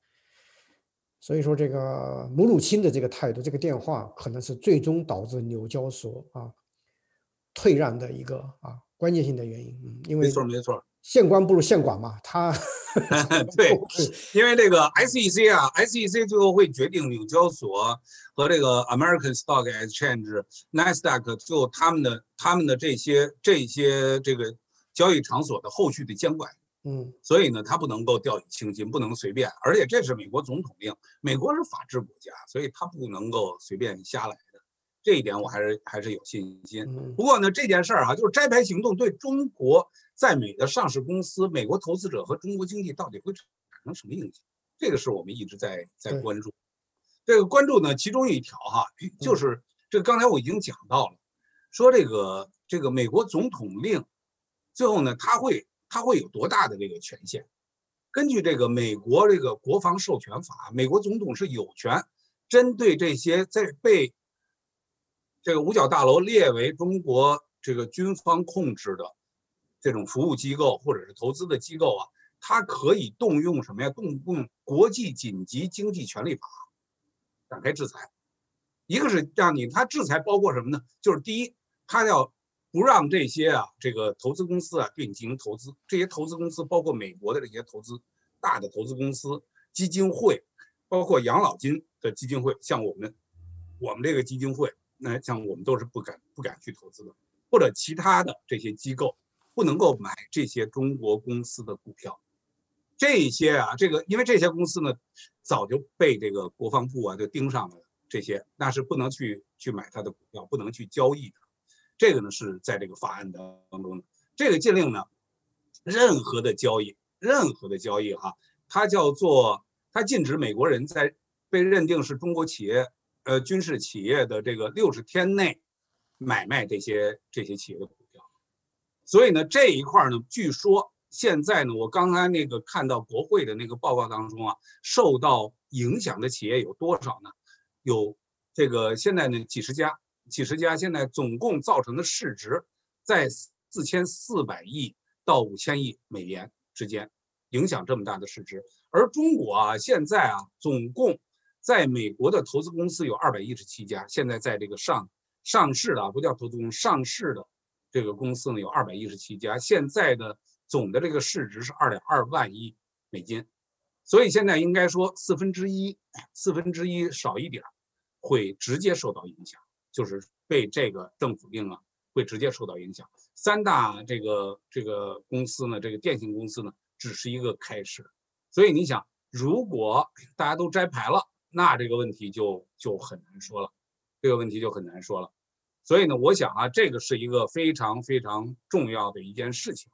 所以说，这个母乳亲的这个态度，这个电话可能是最终导致纽交所啊退让的一个啊关键性的原因。嗯，因为没错没错，县官不如县管嘛。他 对，因为这个 SEC 啊，SEC 最后会决定纽交所和这个 American Stock Exchange、Nasdaq 最后他们的他们的这些这些这个交易场所的后续的监管。嗯，所以呢，他不能够掉以轻心，不能随便，而且这是美国总统令，美国是法治国家，所以他不能够随便瞎来的，这一点我还是还是有信心。不过呢，这件事儿哈，就是摘牌行动对中国在美的上市公司、美国投资者和中国经济到底会产生什么影响？这个是我们一直在在关注。这个关注呢，其中一条哈，就是这个刚才我已经讲到了，说这个这个美国总统令，最后呢，他会。他会有多大的这个权限？根据这个美国这个国防授权法，美国总统是有权针对这些在被这个五角大楼列为中国这个军方控制的这种服务机构或者是投资的机构啊，它可以动用什么呀？动用国际紧急经济权利法展开制裁。一个是让你，它制裁包括什么呢？就是第一，它要不让这些啊这个投资公司啊对你进行投资。这些投资公司包括美国的这些投资大的投资公司、基金会，包括养老金的基金会，像我们我们这个基金会，那像我们都是不敢不敢去投资的，或者其他的这些机构。不能够买这些中国公司的股票，这些啊，这个因为这些公司呢，早就被这个国防部啊就盯上了，这些那是不能去去买它的股票，不能去交易的。这个呢是在这个法案当中的这个禁令呢，任何的交易，任何的交易哈，它叫做它禁止美国人在被认定是中国企业呃军事企业的这个六十天内买卖这些这些企业的股票。所以呢，这一块呢，据说现在呢，我刚才那个看到国会的那个报告当中啊，受到影响的企业有多少呢？有这个现在呢几十家，几十家，现在总共造成的市值在四千四百亿到五千亿美元之间，影响这么大的市值。而中国啊，现在啊，总共在美国的投资公司有二百一十七家，现在在这个上上市的啊，不叫投资公司，上市的。这个公司呢有二百一十七家，现在的总的这个市值是二点二万亿美金，所以现在应该说四分之一，四分之一少一点会直接受到影响，就是被这个政府令啊会直接受到影响。三大这个这个公司呢，这个电信公司呢只是一个开始，所以你想，如果大家都摘牌了，那这个问题就就很难说了，这个问题就很难说了。所以呢，我想啊，这个是一个非常非常重要的一件事情，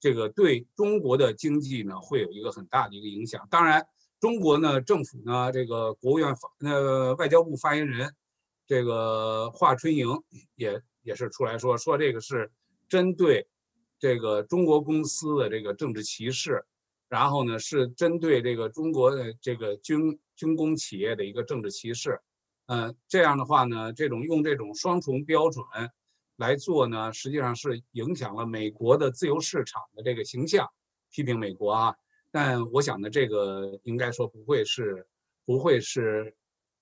这个对中国的经济呢会有一个很大的一个影响。当然，中国呢政府呢这个国务院发呃外交部发言人这个华春莹也也是出来说说这个是针对这个中国公司的这个政治歧视，然后呢是针对这个中国的这个军军工企业的一个政治歧视。嗯，这样的话呢，这种用这种双重标准来做呢，实际上是影响了美国的自由市场的这个形象，批评美国啊。但我想呢，这个应该说不会是，不会是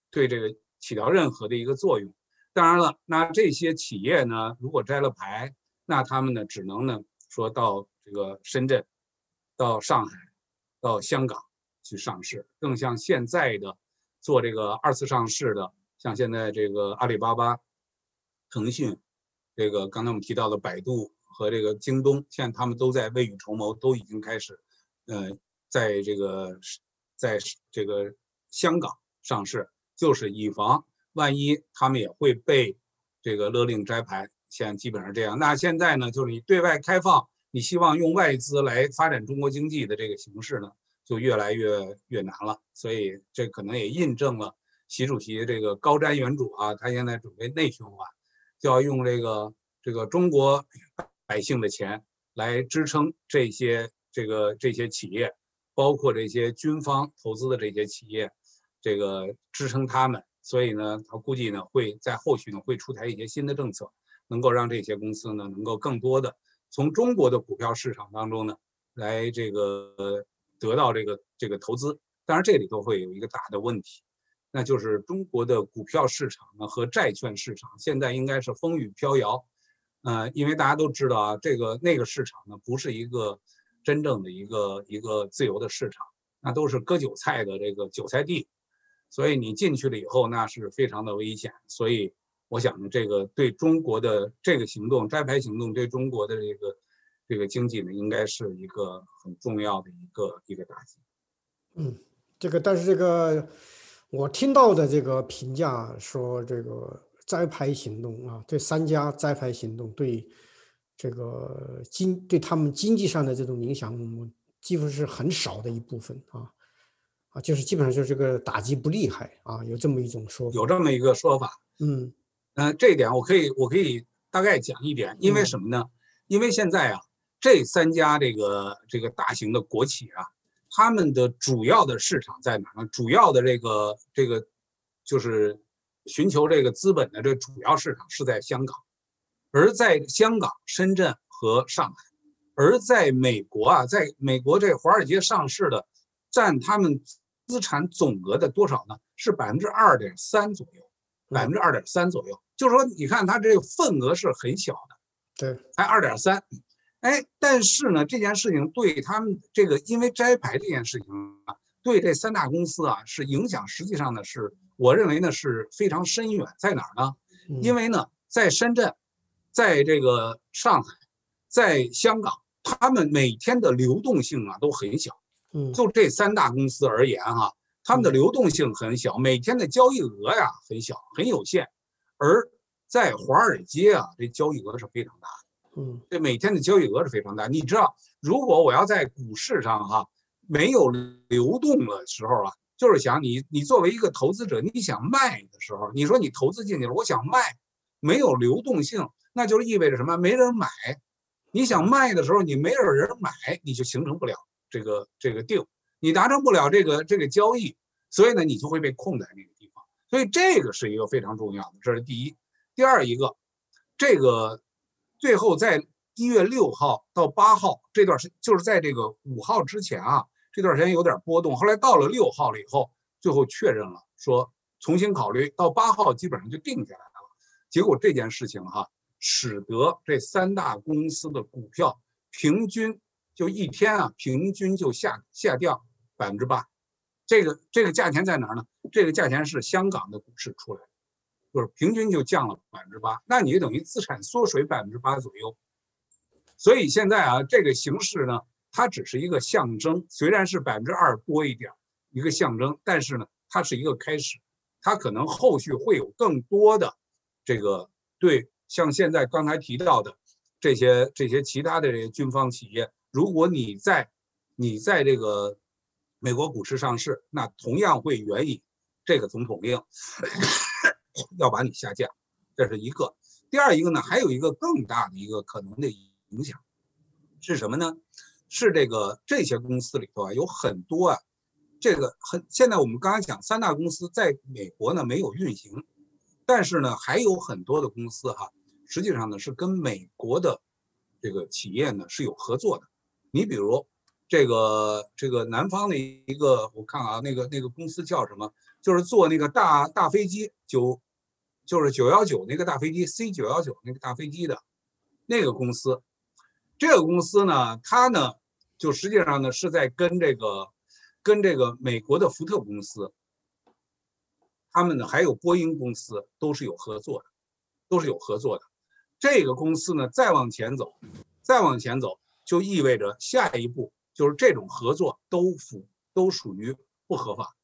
对这个起到任何的一个作用。当然了，那这些企业呢，如果摘了牌，那他们呢，只能呢说到这个深圳、到上海、到香港去上市，更像现在的。做这个二次上市的，像现在这个阿里巴巴、腾讯，这个刚才我们提到的百度和这个京东，现在他们都在未雨绸缪，都已经开始，呃，在这个在这个香港上市，就是以防万一他们也会被这个勒令摘牌。现在基本上这样。那现在呢，就是你对外开放，你希望用外资来发展中国经济的这个形式呢？就越来越越难了，所以这可能也印证了习主席这个高瞻远瞩啊，他现在准备内循环，就要用这个这个中国百姓的钱来支撑这些这个这些企业，包括这些军方投资的这些企业，这个支撑他们。所以呢，他估计呢会在后续呢会出台一些新的政策，能够让这些公司呢能够更多的从中国的股票市场当中呢来这个。得到这个这个投资，当然这里头会有一个大的问题，那就是中国的股票市场呢和债券市场现在应该是风雨飘摇，呃，因为大家都知道啊，这个那个市场呢不是一个真正的一个一个自由的市场，那都是割韭菜的这个韭菜地，所以你进去了以后那是非常的危险，所以我想，这个对中国的这个行动摘牌行动对中国的这个。这个经济呢，应该是一个很重要的一个一个打击。嗯，这个但是这个我听到的这个评价说，这个摘牌行动啊，这三家摘牌行动对这个经对他们经济上的这种影响，几乎是很少的一部分啊啊，就是基本上就是这个打击不厉害啊，有这么一种说，有这么一个说法。嗯嗯，这一点我可以我可以大概讲一点，因为什么呢？因为现在啊。这三家这个这个大型的国企啊，他们的主要的市场在哪呢？主要的这个这个就是寻求这个资本的这主要市场是在香港，而在香港、深圳和上海而在美国啊，在美国这华尔街上市的，占他们资产总额的多少呢？是百分之二点三左右，百分之二点三左右。就是说，你看它这个份额是很小的，对，才二点三。哎，但是呢，这件事情对他们这个因为摘牌这件事情啊，对这三大公司啊是影响，实际上呢是我认为呢是非常深远。在哪儿呢？因为呢，在深圳，在这个上海，在香港，他们每天的流动性啊都很小。嗯，就这三大公司而言哈，他们的流动性很小，每天的交易额呀很小，很有限。而在华尔街啊，这交易额是非常大的。嗯，这每天的交易额是非常大。你知道，如果我要在股市上哈没有流动的时候啊，就是想你，你作为一个投资者，你想卖的时候，你说你投资进去了，我想卖，没有流动性，那就意味着什么？没人买。你想卖的时候，你没有人买，你就形成不了这个这个定，你达成不了这个这个交易，所以呢，你就会被控在那个地方。所以这个是一个非常重要的，这是第一。第二一个，这个最后在一月六号到八号这段时，就是在这个五号之前啊，这段时间有点波动。后来到了六号了以后，最后确认了说重新考虑，到八号基本上就定下来了。结果这件事情哈，使得这三大公司的股票平均就一天啊，平均就下下掉百分之八。这个这个价钱在哪儿呢？这个价钱是香港的股市出来的，就是平均就降了百分之八，那你等于资产缩水百分之八左右。所以现在啊，这个形势呢，它只是一个象征，虽然是百分之二多一点一个象征，但是呢，它是一个开始，它可能后续会有更多的这个对像现在刚才提到的这些这些其他的这些军方企业，如果你在你在这个。美国股市上市，那同样会援引这个总统令，要把你下架，这是一个。第二一个呢，还有一个更大的一个可能的影响是什么呢？是这个这些公司里头啊，有很多啊，这个很现在我们刚才讲三大公司在美国呢没有运行，但是呢还有很多的公司哈，实际上呢是跟美国的这个企业呢是有合作的。你比如。这个这个南方的一个，我看啊，那个那个公司叫什么？就是做那个大大飞机九，就是九幺九那个大飞机 C 九幺九那个大飞机的那个公司。这个公司呢，它呢就实际上呢是在跟这个跟这个美国的福特公司，他们呢还有波音公司都是有合作的，都是有合作的。这个公司呢再往前走，再往前走就意味着下一步。就是这种合作都属都属于不合法，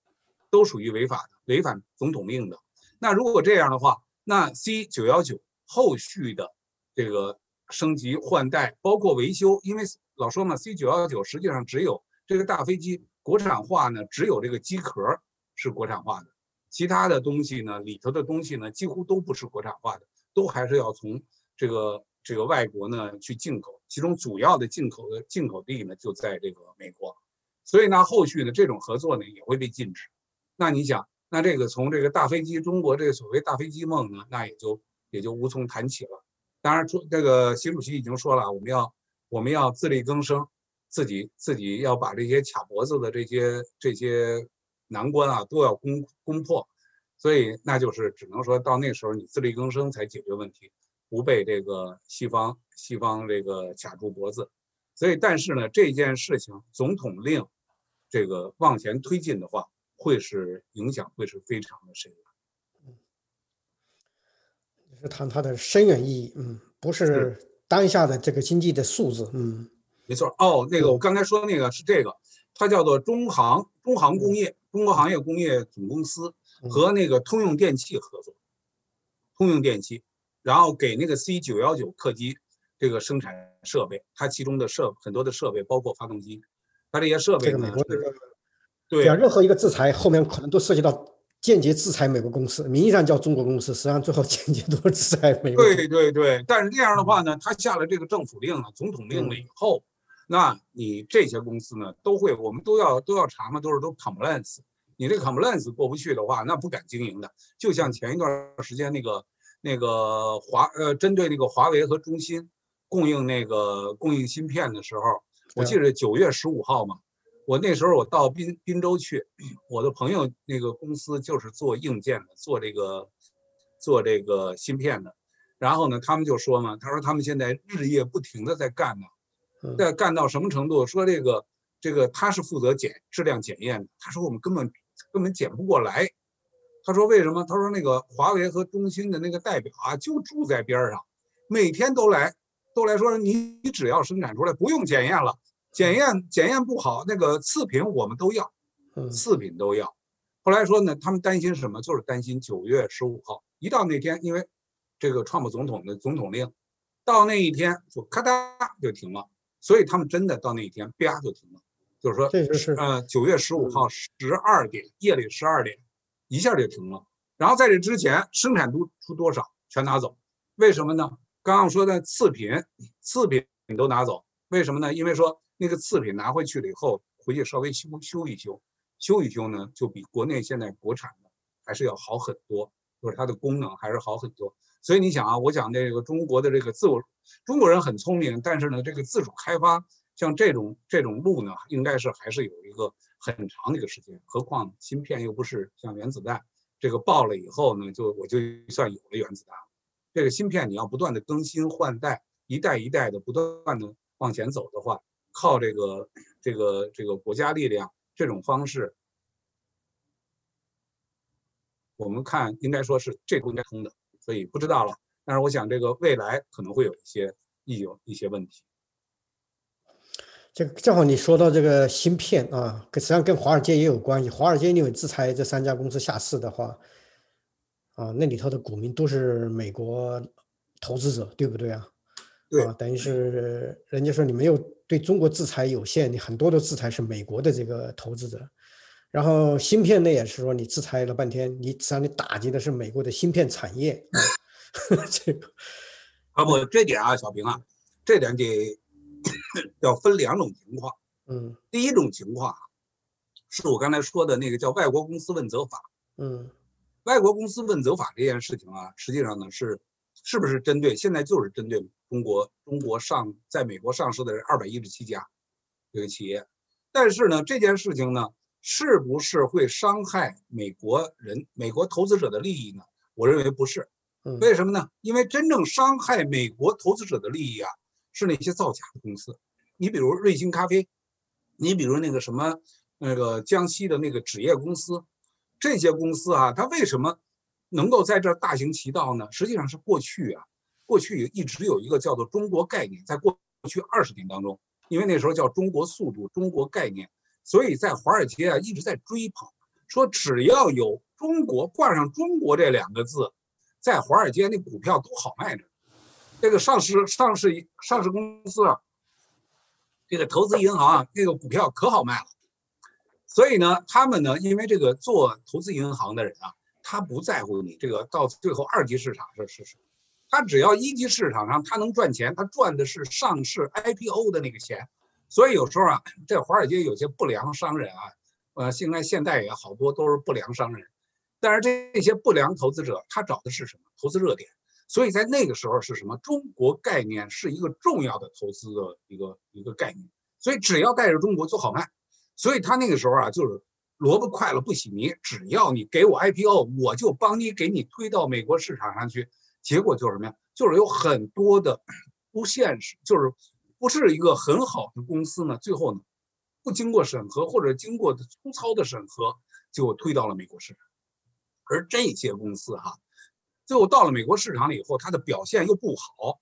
都属于违法的，违反总统令的。那如果这样的话，那 C 九幺九后续的这个升级换代，包括维修，因为老说嘛，C 九幺九实际上只有这个大飞机国产化呢，只有这个机壳是国产化的，其他的东西呢，里头的东西呢，几乎都不是国产化的，都还是要从这个。这个外国呢去进口，其中主要的进口的进口地呢就在这个美国，所以呢后续的这种合作呢也会被禁止。那你想，那这个从这个大飞机，中国这个所谓大飞机梦呢，那也就也就无从谈起了。当然，说这个习主席已经说了，我们要我们要自力更生，自己自己要把这些卡脖子的这些这些难关啊都要攻攻破。所以那就是只能说到那时候你自力更生才解决问题。不被这个西方西方这个卡住脖子，所以但是呢，这件事情总统令这个往前推进的话，会是影响会是非常的深远。是谈它的深远意义，嗯，不是当下的这个经济的数字，嗯，没错。哦，那个我刚才说的那个是这个，它叫做中航中航工业中国行业工业总公司和那个通用电气合作，通用电气。然后给那个 C 九幺九客机这个生产设备，它其中的设很多的设备包括发动机，它这些设备呢，对，任何一个制裁后面可能都涉及到间接制裁美国公司，名义上叫中国公司，实际上最后间接都是制裁美国。对对对，但是这样的话呢，他下了这个政府令了，总统令了以后，那你这些公司呢都会，我们都要都要查嘛，都是都 compliance，你这 compliance 过不去的话，那不敢经营的，就像前一段时间那个。那个华呃，针对那个华为和中兴，供应那个供应芯片的时候，我记得九月十五号嘛，我那时候我到滨滨州去，我的朋友那个公司就是做硬件的，做这个做这个芯片的，然后呢，他们就说嘛，他说他们现在日夜不停的在干呢，在干到什么程度？说这个这个他是负责检质量检验的，他说我们根本根本检不过来。他说：“为什么？”他说：“那个华为和中兴的那个代表啊，就住在边上，每天都来，都来说你你只要生产出来，不用检验了，检验检验不好，那个次品我们都要，次品都要。后来说呢，他们担心什么？就是担心九月十五号一到那天，因为这个川普总统的总统令，到那一天就咔嗒就停了，所以他们真的到那一天啪就停了，就是说，这就是呃九月十五号十二点夜里十二点。”一下就停了，然后在这之前生产都出多少全拿走，为什么呢？刚刚说的次品，次品你都拿走，为什么呢？因为说那个次品拿回去了以后，回去稍微修修一修，修一修呢，就比国内现在国产的还是要好很多，就是它的功能还是好很多。所以你想啊，我讲这个中国的这个自我，中国人很聪明，但是呢，这个自主开发像这种这种路呢，应该是还是有一个。很长的一个时间，何况芯片又不是像原子弹，这个爆了以后呢，就我就算有了原子弹。这个芯片你要不断的更新换代，一代一代的不断的往前走的话，靠这个这个这个国家力量这种方式，我们看应该说是这应该通的，所以不知道了。但是我想这个未来可能会有一些一有一些问题。这个正好你说到这个芯片啊，实际上跟华尔街也有关系。华尔街因为制裁这三家公司下市的话，啊，那里头的股民都是美国投资者，对不对啊？对啊，等于是人家说你没有对中国制裁有限，你很多的制裁是美国的这个投资者。然后芯片呢也是说你制裁了半天，你实际上你打击的是美国的芯片产业。这个啊不，这点啊，小平啊，这点得。要分两种情况，嗯，第一种情况是我刚才说的那个叫外国公司问责法，嗯，外国公司问责法这件事情啊，实际上呢是是不是针对现在就是针对中国中国上在美国上市的二百一十七家这个企业，但是呢这件事情呢是不是会伤害美国人美国投资者的利益呢？我认为不是，为什么呢？因为真正伤害美国投资者的利益啊。是那些造假的公司，你比如瑞幸咖啡，你比如那个什么那个江西的那个纸业公司，这些公司啊，它为什么能够在这儿大行其道呢？实际上是过去啊，过去一直有一个叫做中国概念，在过去二十年当中，因为那时候叫中国速度、中国概念，所以在华尔街啊一直在追捧，说只要有中国挂上中国这两个字，在华尔街那股票都好卖着。这个上市上市上市公司啊，这个投资银行啊，那个股票可好卖了。所以呢，他们呢，因为这个做投资银行的人啊，他不在乎你这个到最后二级市场是是什么，他只要一级市场上他能赚钱，他赚的是上市 IPO 的那个钱。所以有时候啊，在华尔街有些不良商人啊，呃，现在现在也好多都是不良商人，但是这些不良投资者他找的是什么？投资热点。所以在那个时候是什么？中国概念是一个重要的投资的一个一个概念。所以只要带着中国就好卖。所以他那个时候啊，就是萝卜快了不洗泥，只要你给我 IPO，我就帮你给你推到美国市场上去。结果就是什么呀？就是有很多的不现实，就是不是一个很好的公司呢。最后呢，不经过审核或者经过粗糙的审核，就推到了美国市场。而这些公司哈。最后到了美国市场了以后，它的表现又不好，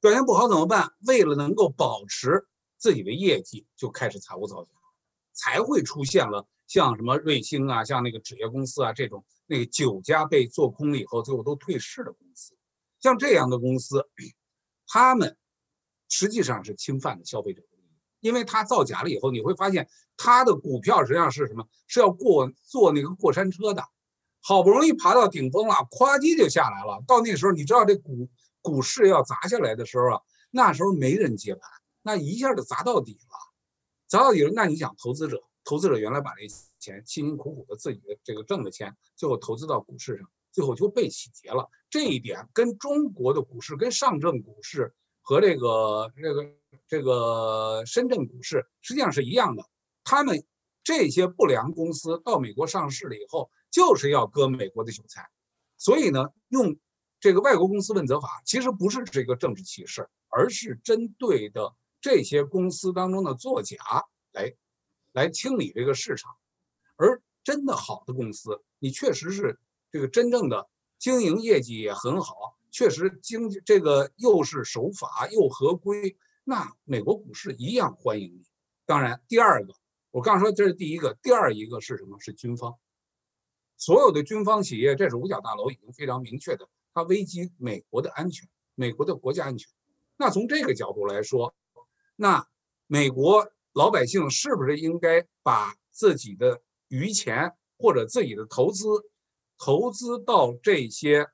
表现不好怎么办？为了能够保持自己的业绩，就开始财务造假，才会出现了像什么瑞星啊，像那个纸业公司啊这种，那个九家被做空了以后，最后都退市的公司，像这样的公司，他们实际上是侵犯了消费者的利益，因为他造假了以后，你会发现他的股票实际上是什么？是要过坐那个过山车的。好不容易爬到顶峰了，咵叽就下来了。到那时候，你知道这股股市要砸下来的时候啊，那时候没人接盘，那一下就砸到底了，砸到底了。那你想，投资者，投资者原来把这钱辛辛苦苦的自己的这个挣的钱，最后投资到股市上，最后就被洗劫了。这一点跟中国的股市、跟上证股市和这个这个这个深圳股市实际上是一样的，他们这些不良公司到美国上市了以后，就是要割美国的韭菜，所以呢，用这个外国公司问责法其实不是这个政治歧视，而是针对的这些公司当中的作假来来清理这个市场，而真的好的公司，你确实是这个真正的经营业绩也很好。确实，经济这个又是守法又合规，那美国股市一样欢迎你。当然，第二个，我刚说这是第一个，第二一个是什么？是军方。所有的军方企业，这是五角大楼已经非常明确的，它危及美国的安全，美国的国家安全。那从这个角度来说，那美国老百姓是不是应该把自己的余钱或者自己的投资投资到这些？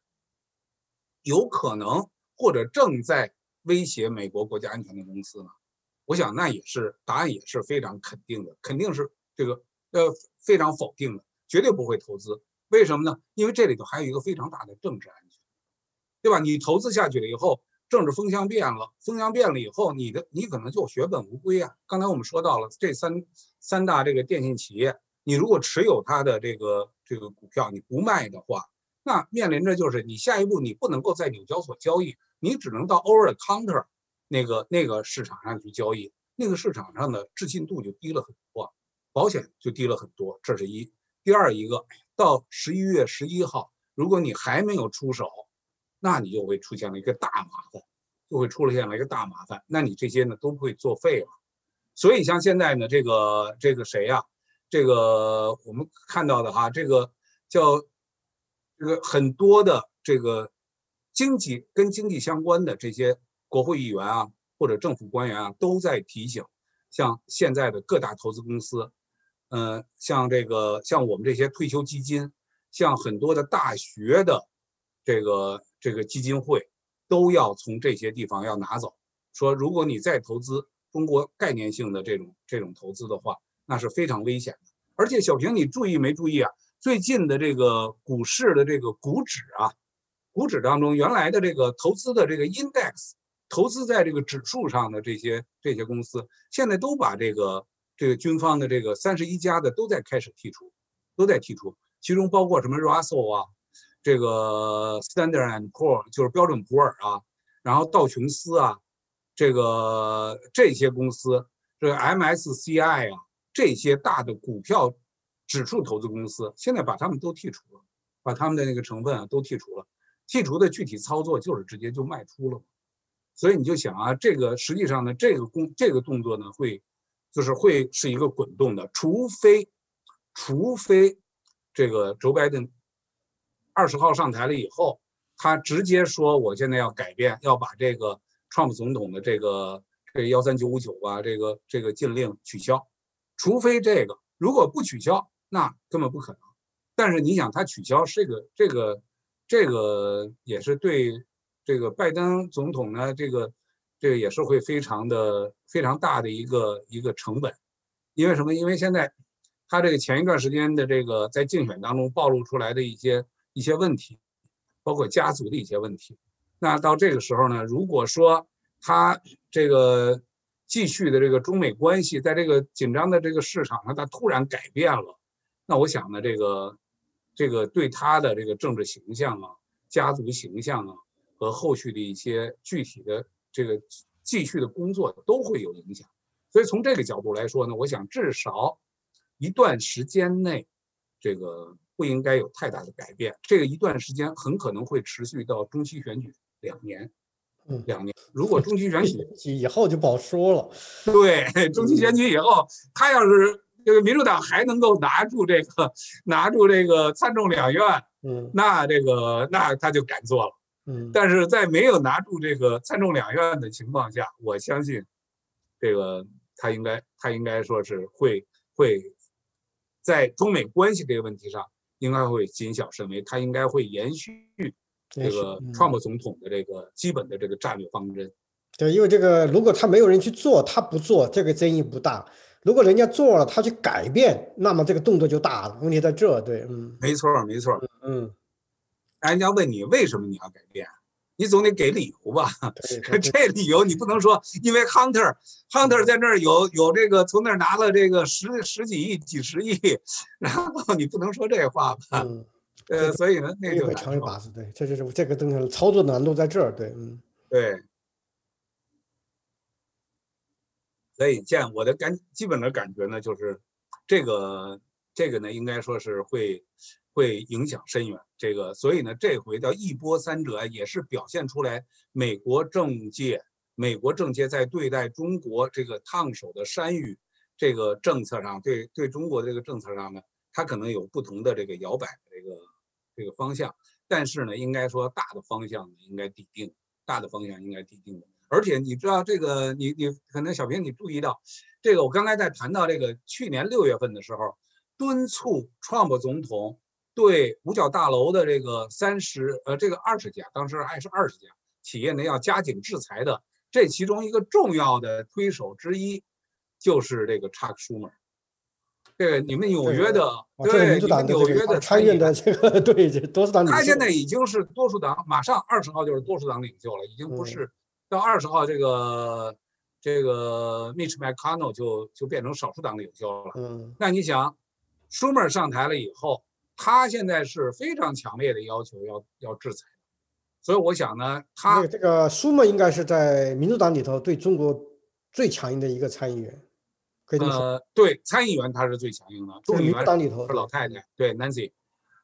有可能或者正在威胁美国国家安全的公司呢？我想那也是答案，也是非常肯定的，肯定是这个呃非常否定的，绝对不会投资。为什么呢？因为这里头还有一个非常大的政治安全，对吧？你投资下去了以后，政治风向变了，风向变了以后，你的你可能就血本无归啊。刚才我们说到了这三三大这个电信企业，你如果持有它的这个这个股票，你不卖的话。那面临着就是你下一步你不能够在纽交所交易，你只能到 over counter 那个那个市场上去交易，那个市场上的置信度就低了很多，保险就低了很多。这是一。第二一个，到十一月十一号，如果你还没有出手，那你就会出现了一个大麻烦，就会出现了一个大麻烦。那你这些呢都会作废了。所以像现在呢，这个这个谁呀？这个我们看到的哈，这个叫。这个很多的这个经济跟经济相关的这些国会议员啊，或者政府官员啊，都在提醒，像现在的各大投资公司，嗯，像这个像我们这些退休基金，像很多的大学的这个这个基金会，都要从这些地方要拿走。说如果你再投资中国概念性的这种这种投资的话，那是非常危险的。而且小平，你注意没注意啊？最近的这个股市的这个股指啊，股指当中原来的这个投资的这个 index，投资在这个指数上的这些这些公司，现在都把这个这个军方的这个三十一家的都在开始剔除，都在剔除，其中包括什么 Russell 啊，这个 Standard and Poor 就是标准普尔啊，然后道琼斯啊，这个这些公司，这个 MSCI 啊，这些大的股票。指数投资公司现在把他们都剔除了，把他们的那个成分啊都剔除了，剔除的具体操作就是直接就卖出了，所以你就想啊，这个实际上呢，这个工这个动作呢会，就是会是一个滚动的，除非，除非这个 Joe Biden 二十号上台了以后，他直接说我现在要改变，要把这个 Trump 总统的这个这幺三九五九啊这个这个禁令取消，除非这个如果不取消。那根本不可能，但是你想，他取消这个、这个、这个也是对这个拜登总统呢，这个、这个也是会非常的、非常大的一个一个成本，因为什么？因为现在他这个前一段时间的这个在竞选当中暴露出来的一些一些问题，包括家族的一些问题，那到这个时候呢，如果说他这个继续的这个中美关系在这个紧张的这个市场上，他突然改变了。那我想呢，这个，这个对他的这个政治形象啊、家族形象啊和后续的一些具体的这个继续的工作都会有影响。所以从这个角度来说呢，我想至少一段时间内，这个不应该有太大的改变。这个一段时间很可能会持续到中期选举两年，嗯，两年。如果中期选举 以后就不好说了。对，中期选举以后，他要是。这个民主党还能够拿住这个，拿住这个参众两院，嗯，那这个那他就敢做了，嗯，但是在没有拿住这个参众两院的情况下，我相信，这个他应该他应该说是会会，在中美关系这个问题上，应该会谨小慎微，他应该会延续这个川普总统的这个基本的这个战略方针。对，因为这个如果他没有人去做，他不做，这个争议不大。如果人家做了，他去改变，那么这个动作就大了。问题在这，对，嗯，没错，没错，嗯，人家问你为什么你要改变，你总得给理由吧？这理由你不能说，因为 Hunter Hunter 在那儿有有这个从那儿拿了这个十十几亿、几十亿，然后你不能说这话吧？呃，所以呢，那就成一把子，对，这就是这个东西操作难度在这儿，对，嗯，对。所以，见我的感基本的感觉呢，就是这个这个呢，应该说是会会影响深远。这个，所以呢，这回叫一波三折，也是表现出来美国政界美国政界在对待中国这个烫手的山芋这个政策上，对对中国这个政策上呢，它可能有不同的这个摇摆这个这个方向。但是呢，应该说大的方向应该底定，大的方向应该底定。而且你知道这个，你你可能小平你注意到，这个我刚才在谈到这个去年六月份的时候，敦促 Trump 总统对五角大楼的这个三十呃这个二十家，当时还是二十家企业呢要加紧制裁的，这其中一个重要的推手之一就是这个 Chuck Schumer，这个你们纽约的对你们纽约的参议的这个对多数党他现在已经是多数党，马上二十号就是多数党领袖了，已经不是。到二十号，这个这个 Mitch McConnell 就就变成少数党领袖了。嗯，那你想，Schumer 上台了以后，他现在是非常强烈的要求要要制裁，所以我想呢，他这个 Schumer 应该是在民主党里头对中国最强硬的一个参议员。呃，对，参议员他是最强硬的，众议员是老太太，对 Nancy。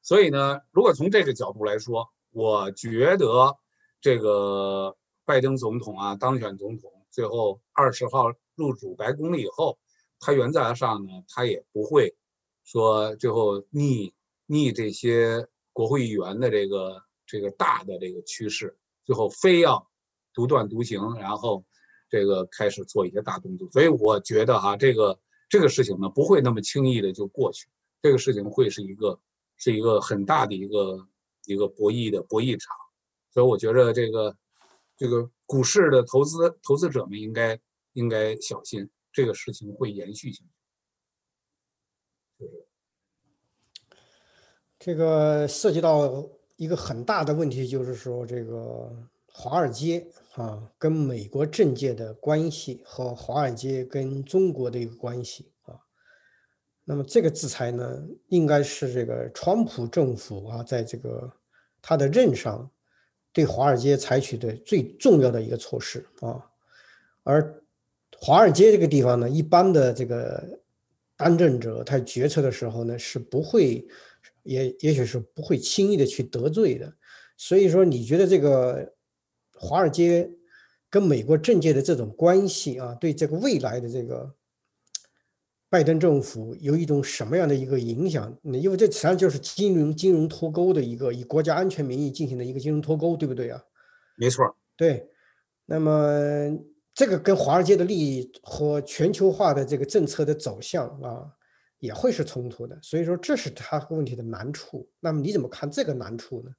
所以呢，如果从这个角度来说，我觉得这个。拜登总统啊，当选总统，最后二十号入主白宫了以后，他原则上呢，他也不会说最后逆逆这些国会议员的这个这个大的这个趋势，最后非要独断独行，然后这个开始做一些大动作。所以我觉得哈，这个这个事情呢，不会那么轻易的就过去，这个事情会是一个是一个很大的一个一个博弈的博弈场。所以我觉得这个。这个股市的投资投资者们应该应该小心，这个事情会延续下去。这个涉及到一个很大的问题，就是说这个华尔街啊，跟美国政界的关系和华尔街跟中国的一个关系啊。那么这个制裁呢，应该是这个川普政府啊，在这个他的任上。对华尔街采取的最重要的一个措施啊，而华尔街这个地方呢，一般的这个当政者他决策的时候呢，是不会，也也许是不会轻易的去得罪的。所以说，你觉得这个华尔街跟美国政界的这种关系啊，对这个未来的这个？拜登政府有一种什么样的一个影响？因为这实际上就是金融金融脱钩的一个以国家安全名义进行的一个金融脱钩，对不对啊？没错，对。那么这个跟华尔街的利益和全球化的这个政策的走向啊，也会是冲突的。所以说，这是他问题的难处。那么你怎么看这个难处呢？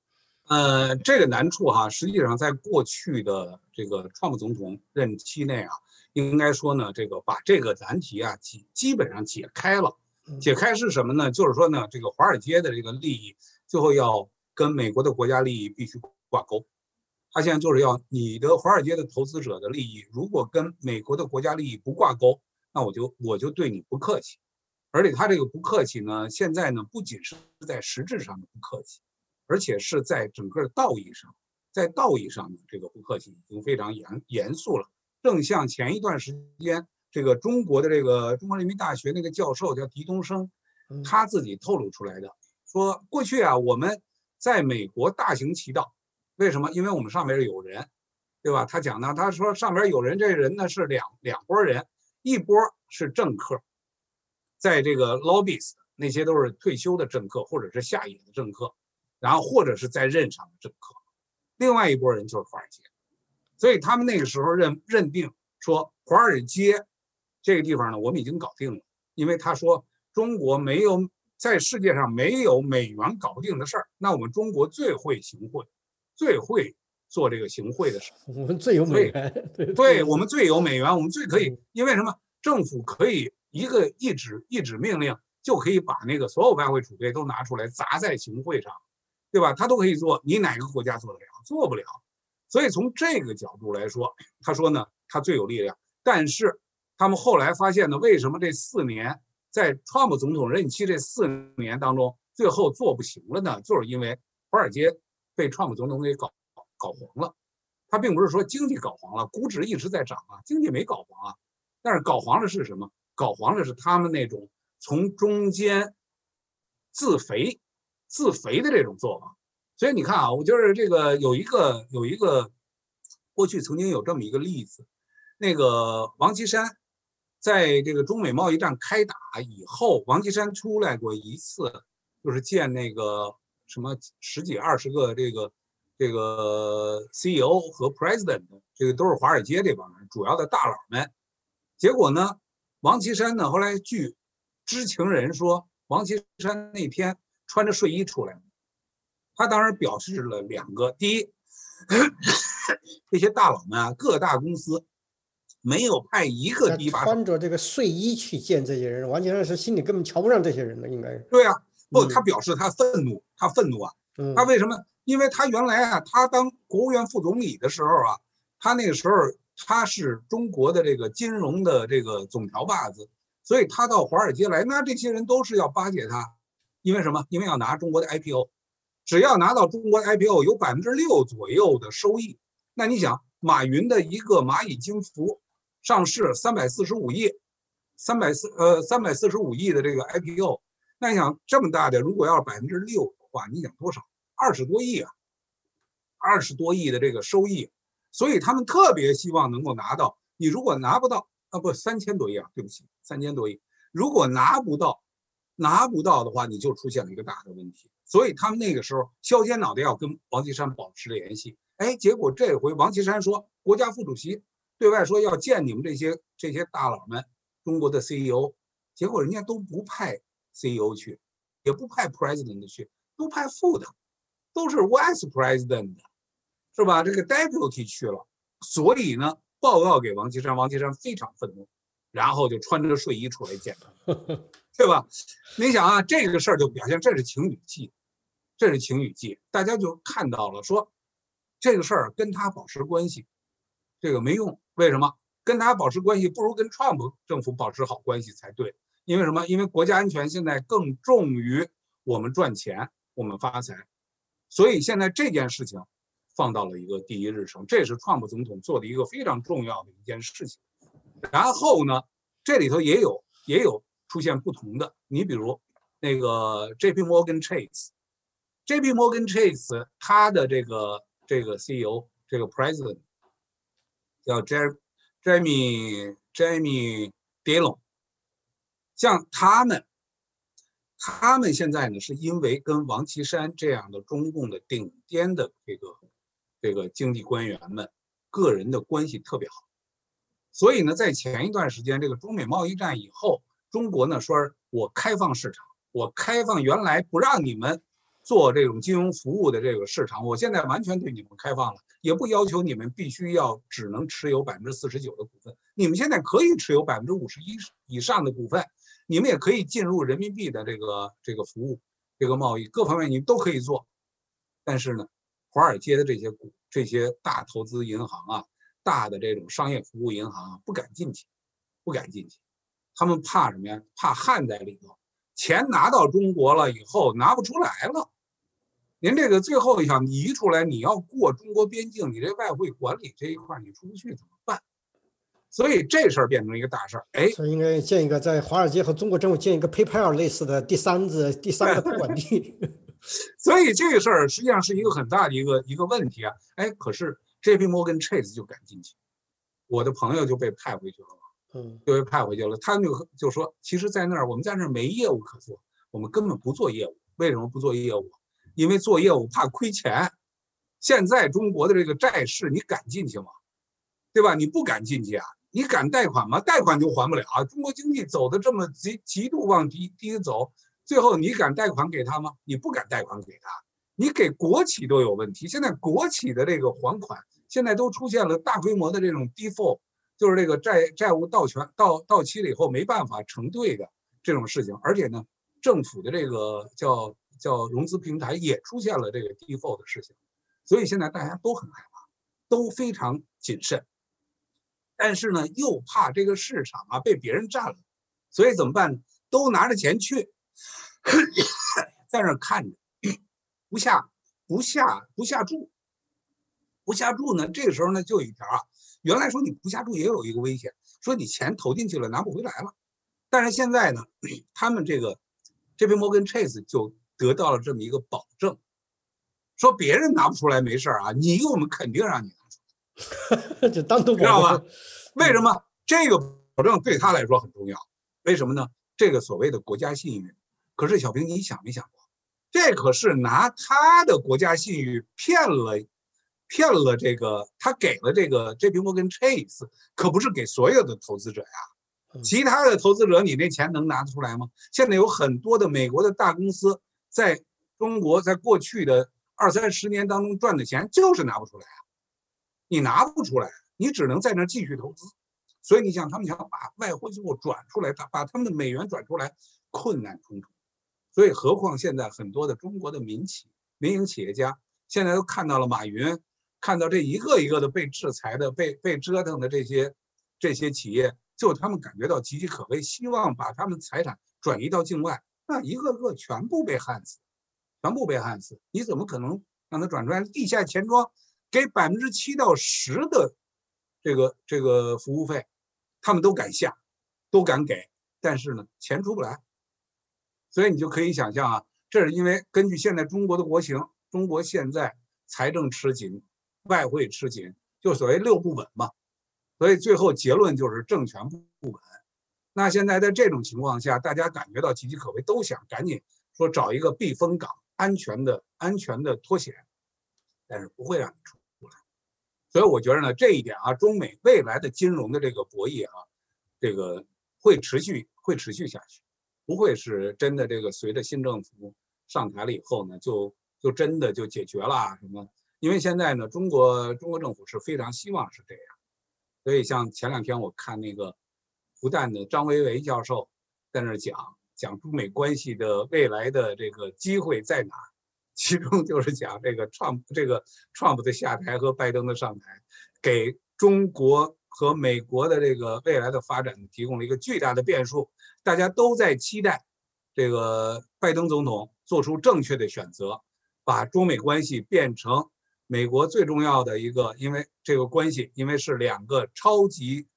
呃，这个难处哈，实际上在过去的这个川普总统任期内啊。应该说呢，这个把这个难题啊基基本上解开了。解开是什么呢？就是说呢，这个华尔街的这个利益最后要跟美国的国家利益必须挂钩。他现在就是要你的华尔街的投资者的利益，如果跟美国的国家利益不挂钩，那我就我就对你不客气。而且他这个不客气呢，现在呢不仅是在实质上的不客气，而且是在整个道义上，在道义上的这个不客气已经非常严严肃了。正像前一段时间，这个中国的这个中国人民大学那个教授叫狄东升，他自己透露出来的，说过去啊，我们在美国大行其道，为什么？因为我们上面有人，对吧？他讲呢，他说上边有人，这人呢是两两拨人，一波是政客，在这个 lobbies，那些都是退休的政客或者是下野的政客，然后或者是在任上的政客，另外一拨人就是华尔街。所以他们那个时候认认定说，华尔街这个地方呢，我们已经搞定了。因为他说中国没有在世界上没有美元搞不定的事儿，那我们中国最会行贿，最会做这个行贿的事。我们最有美元，对，我们最有美元，我们最可以，因为什么？政府可以一个一纸一纸命令就可以把那个所有外汇储备都拿出来砸在行贿上，对吧？他都可以做，你哪个国家做得了？做不了。所以从这个角度来说，他说呢，他最有力量。但是他们后来发现呢，为什么这四年在川普总统任期这四年当中，最后做不行了呢？就是因为华尔街被川普总统给搞搞黄了。他并不是说经济搞黄了，股指一直在涨啊，经济没搞黄啊。但是搞黄了是什么？搞黄了是他们那种从中间自肥、自肥的这种做法。所以你看啊，我就是这个有一个有一个过去曾经有这么一个例子，那个王岐山在这个中美贸易战开打以后，王岐山出来过一次，就是见那个什么十几二十个这个这个 CEO 和 President，这个都是华尔街这帮人主要的大佬们。结果呢，王岐山呢后来据知情人说，王岐山那天穿着睡衣出来。他当时表示了两个：第一，这些大佬们啊，各大公司没有派一个穿着这个睡衣去见这些人，王岐山是心里根本瞧不上这些人的，应该是对啊，不，他表示他愤怒，他愤怒啊，他为什么？因为他原来啊，他当国务院副总理的时候啊，他那个时候他是中国的这个金融的这个总条把子，所以他到华尔街来，那这些人都是要巴结他，因为什么？因为要拿中国的 IPO。只要拿到中国 IPO 有百分之六左右的收益，那你想，马云的一个蚂蚁金服上市三百四十五亿，三百四呃三百四十五亿的这个 IPO，那你想这么大的，如果要是百分之六的话，你想多少？二十多亿啊，二十多亿的这个收益，所以他们特别希望能够拿到。你如果拿不到啊，不三千多亿啊，对不起，三千多亿，如果拿不到，拿不到的话，你就出现了一个大的问题。所以他们那个时候削尖脑袋要跟王岐山保持联系，哎，结果这回王岐山说，国家副主席对外说要见你们这些这些大佬们，中国的 CEO，结果人家都不派 CEO 去，也不派 President 去，都派副的，都是 Vice President，是吧？这个 Deputy 去了，所以呢，报告给王岐山，王岐山非常愤怒，然后就穿着睡衣出来见他，对吧？你想啊，这个事儿就表现这是情侣戏。这是晴雨季，大家就看到了，说这个事儿跟他保持关系，这个没用。为什么？跟他保持关系不如跟 Trump 政府保持好关系才对。因为什么？因为国家安全现在更重于我们赚钱，我们发财。所以现在这件事情放到了一个第一日程，这是 Trump 总统做的一个非常重要的一件事情。然后呢，这里头也有也有出现不同的，你比如那个 J.P. Morgan Chase。J.P. Morgan Chase，他的这个这个 CEO，这个 President 叫 J. Jamie Jamie Dimon，像他们，他们现在呢，是因为跟王岐山这样的中共的顶尖的这个这个经济官员们个人的关系特别好，所以呢，在前一段时间这个中美贸易战以后，中国呢说我开放市场，我开放原来不让你们。做这种金融服务的这个市场，我现在完全对你们开放了，也不要求你们必须要只能持有百分之四十九的股份，你们现在可以持有百分之五十一以上的股份，你们也可以进入人民币的这个这个服务，这个贸易各方面你们都可以做。但是呢，华尔街的这些股、这些大投资银行啊、大的这种商业服务银行啊，不敢进去，不敢进去，他们怕什么呀？怕焊在里头，钱拿到中国了以后拿不出来了。您这个最后想移出来，你要过中国边境，你这外汇管理这一块你出不去怎么办？所以这事儿变成一个大事儿。哎，应该建一个在华尔街和中国政府建一个 PayPal 类似的第三子第三 个托管理。所以这个事儿实际上是一个很大的一个一个问题啊。哎，可是 J.P. Morgan Chase 就敢进去，我的朋友就被派回去了嗯，就被派回去了。他们就就说，其实，在那儿我们在那儿没业务可做，我们根本不做业务。为什么不做业务？因为做业务怕亏钱，现在中国的这个债市，你敢进去吗？对吧？你不敢进去啊？你敢贷款吗？贷款就还不了啊！中国经济走的这么极极度往低低走，最后你敢贷款给他吗？你不敢贷款给他，你给国企都有问题。现在国企的这个还款，现在都出现了大规模的这种 default，就是这个债债务到全到到期了以后没办法承兑的这种事情，而且呢，政府的这个叫。叫融资平台也出现了这个 default 的事情，所以现在大家都很害怕，都非常谨慎，但是呢，又怕这个市场啊被别人占了，所以怎么办？都拿着钱去，在那看着，不下不下不下注，不下注呢？这个时候呢，就有一条啊，原来说你不下注也有一个危险，说你钱投进去了拿不回来了，但是现在呢，他们这个这边摩根 Chase 就得到了这么一个保证。说别人拿不出来没事啊，你我们肯定让你拿出来，就当头知道吧？为什么这个保证对他来说很重要？为什么呢？这个所谓的国家信誉，可是小平，你想没想过，这可是拿他的国家信誉骗了，骗了这个他给了这个 J.P. Morgan Chase，可不是给所有的投资者呀。其他的投资者，你那钱能拿得出来吗？现在有很多的美国的大公司在中国，在过去的。二三十年当中赚的钱就是拿不出来啊，你拿不出来，你只能在那继续投资。所以你想，他们想把外汇最后转出来，把把他们的美元转出来，困难重重。所以何况现在很多的中国的民企、民营企业家，现在都看到了马云，看到这一个一个的被制裁的、被被折腾的这些这些企业，就他们感觉到岌岌可危，希望把他们财产转移到境外，那一个个全部被焊死。全部被焊死，你怎么可能让他转出来？地下钱庄给百分之七到十的这个这个服务费，他们都敢下，都敢给，但是呢，钱出不来。所以你就可以想象啊，这是因为根据现在中国的国情，中国现在财政吃紧，外汇吃紧，就所谓六不稳嘛。所以最后结论就是政权不稳。那现在在这种情况下，大家感觉到岌岌可危，都想赶紧说找一个避风港。安全的、安全的脱险，但是不会让你出来。所以我觉得呢，这一点啊，中美未来的金融的这个博弈啊，这个会持续，会持续下去，不会是真的这个随着新政府上台了以后呢，就就真的就解决了什么？因为现在呢，中国中国政府是非常希望是这样。所以像前两天我看那个复旦的张维为教授在那讲。讲中美关系的未来的这个机会在哪？其中就是讲这个创这个 Trump 的下台和拜登的上台，给中国和美国的这个未来的发展提供了一个巨大的变数。大家都在期待这个拜登总统做出正确的选择，把中美关系变成美国最重要的一个，因为这个关系，因为是两个超级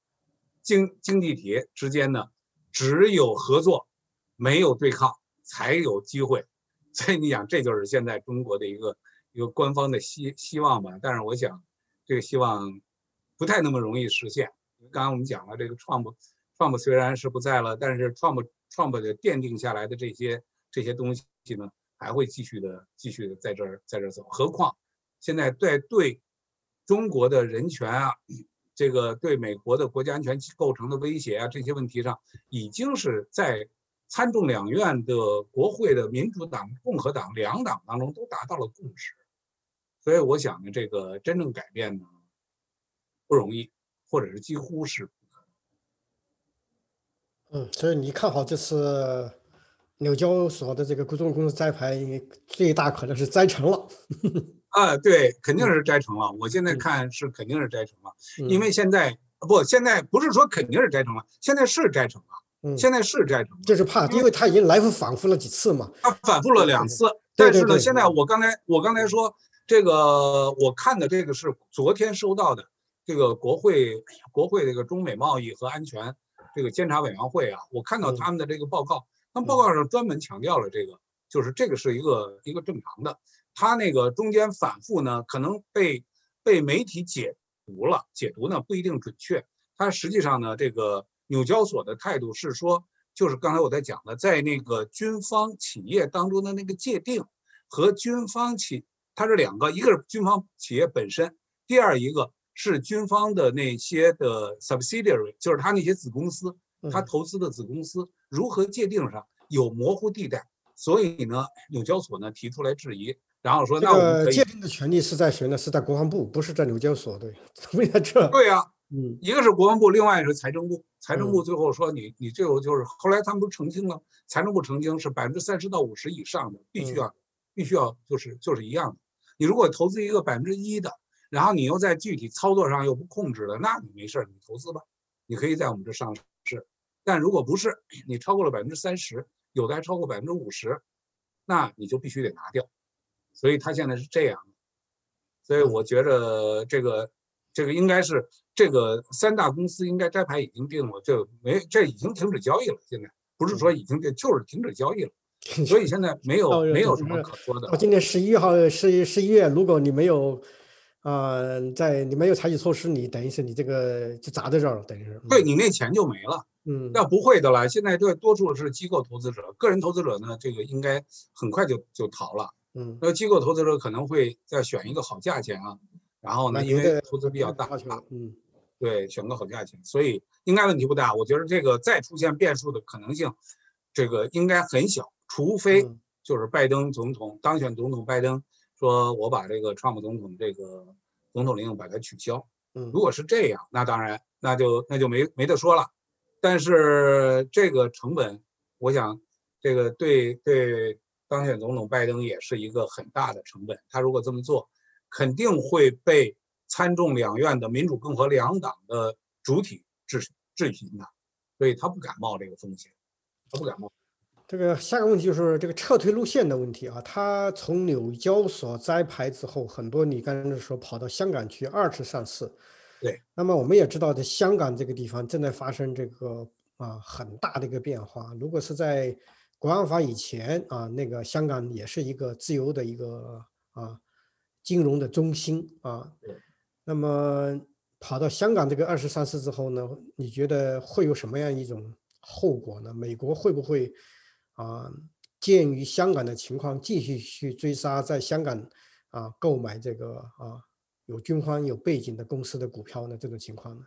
经经济体之间呢，只有合作。没有对抗才有机会，所以你想，这就是现在中国的一个一个官方的希希望吧。但是我想，这个希望不太那么容易实现。刚刚我们讲了，这个 Trump，Trump 虽然是不在了，但是 Trump，Trump 的奠定下来的这些这些东西呢，还会继续的继续的在这儿在这儿走。何况现在在对中国的人权啊，这个对美国的国家安全构成的威胁啊这些问题上，已经是在。参众两院的国会的民主党、共和党两党当中都达到了共识，所以我想呢，这个真正改变呢不容易，或者是几乎是不可能。嗯，所以你看好这次纽交所的这个股东公司摘牌，最大可能是摘成了。啊，对，肯定是摘成了。我现在看是肯定是摘成了，因为现在不，现在不是说肯定是摘成了，现在是摘成了。现在是摘成了，就是怕，因为他已经来回反复了几次嘛。他反复了两次，但是呢，现在我刚才我刚才说这个，我看的这个是昨天收到的这个国会国会这个中美贸易和安全这个监察委员会啊，我看到他们的这个报告，他们报告上专门强调了这个，就是这个是一个一个正常的。他那个中间反复呢，可能被被媒体解读了，解读呢不一定准确。他实际上呢，这个。纽交所的态度是说，就是刚才我在讲的，在那个军方企业当中的那个界定和军方企，它是两个，一个是军方企业本身，第二一个是军方的那些的 subsidiary，就是他那些子公司，他投资的子公司如何界定上有模糊地带，所以呢，纽交所呢提出来质疑，然后说那我们界定的权利是在谁呢？是在国防部，不是在纽交所，对？为啥这？对呀。嗯，一个是国防部，另外是财政部。财政部最后说你你最后就是后来他们不澄清了？财政部澄清是百分之三十到五十以上的必须要必须要就是就是一样的。你如果投资一个百分之一的，然后你又在具体操作上又不控制了，那你没事儿，你投资吧，你可以在我们这上市。但如果不是你超过了百分之三十，有的还超过百分之五十，那你就必须得拿掉。所以他现在是这样，所以我觉得这个这个应该是这个三大公司应该摘牌已经定了，这没这已经停止交易了。现在不是说已经就是停止交易了，所以现在没有没有什么可说的。我今年十一号十一十一月，如果你没有。啊，在你没有采取措施，你等于是你这个就砸在这儿了，等于是。对你那钱就没了。嗯，那不会的了。现在这多数是机构投资者，个人投资者呢，这个应该很快就就逃了。嗯，那机构投资者可能会再选一个好价钱啊，然后呢，因为投资比较大，嗯，对，选个好价钱，所以应该问题不大。我觉得这个再出现变数的可能性，这个应该很小，除非就是拜登总统当选总统，拜登。说我把这个川普总统这个总统令把它取消，嗯，如果是这样，那当然那就那就没没得说了。但是这个成本，我想这个对对当选总统拜登也是一个很大的成本。他如果这么做，肯定会被参众两院的民主共和两党的主体质质询的，所以他不敢冒这个风险，他不敢冒。这个下个问题就是这个撤退路线的问题啊。他从纽交所摘牌之后，很多你刚才说跑到香港去二次上市。对。那么我们也知道，在香港这个地方正在发生这个啊很大的一个变化。如果是在国安法以前啊，那个香港也是一个自由的一个啊金融的中心啊。那么跑到香港这个二次上市之后呢，你觉得会有什么样一种后果呢？美国会不会？啊，鉴于香港的情况，继续去追杀在香港啊购买这个啊有军方有背景的公司的股票呢？这种情况呢？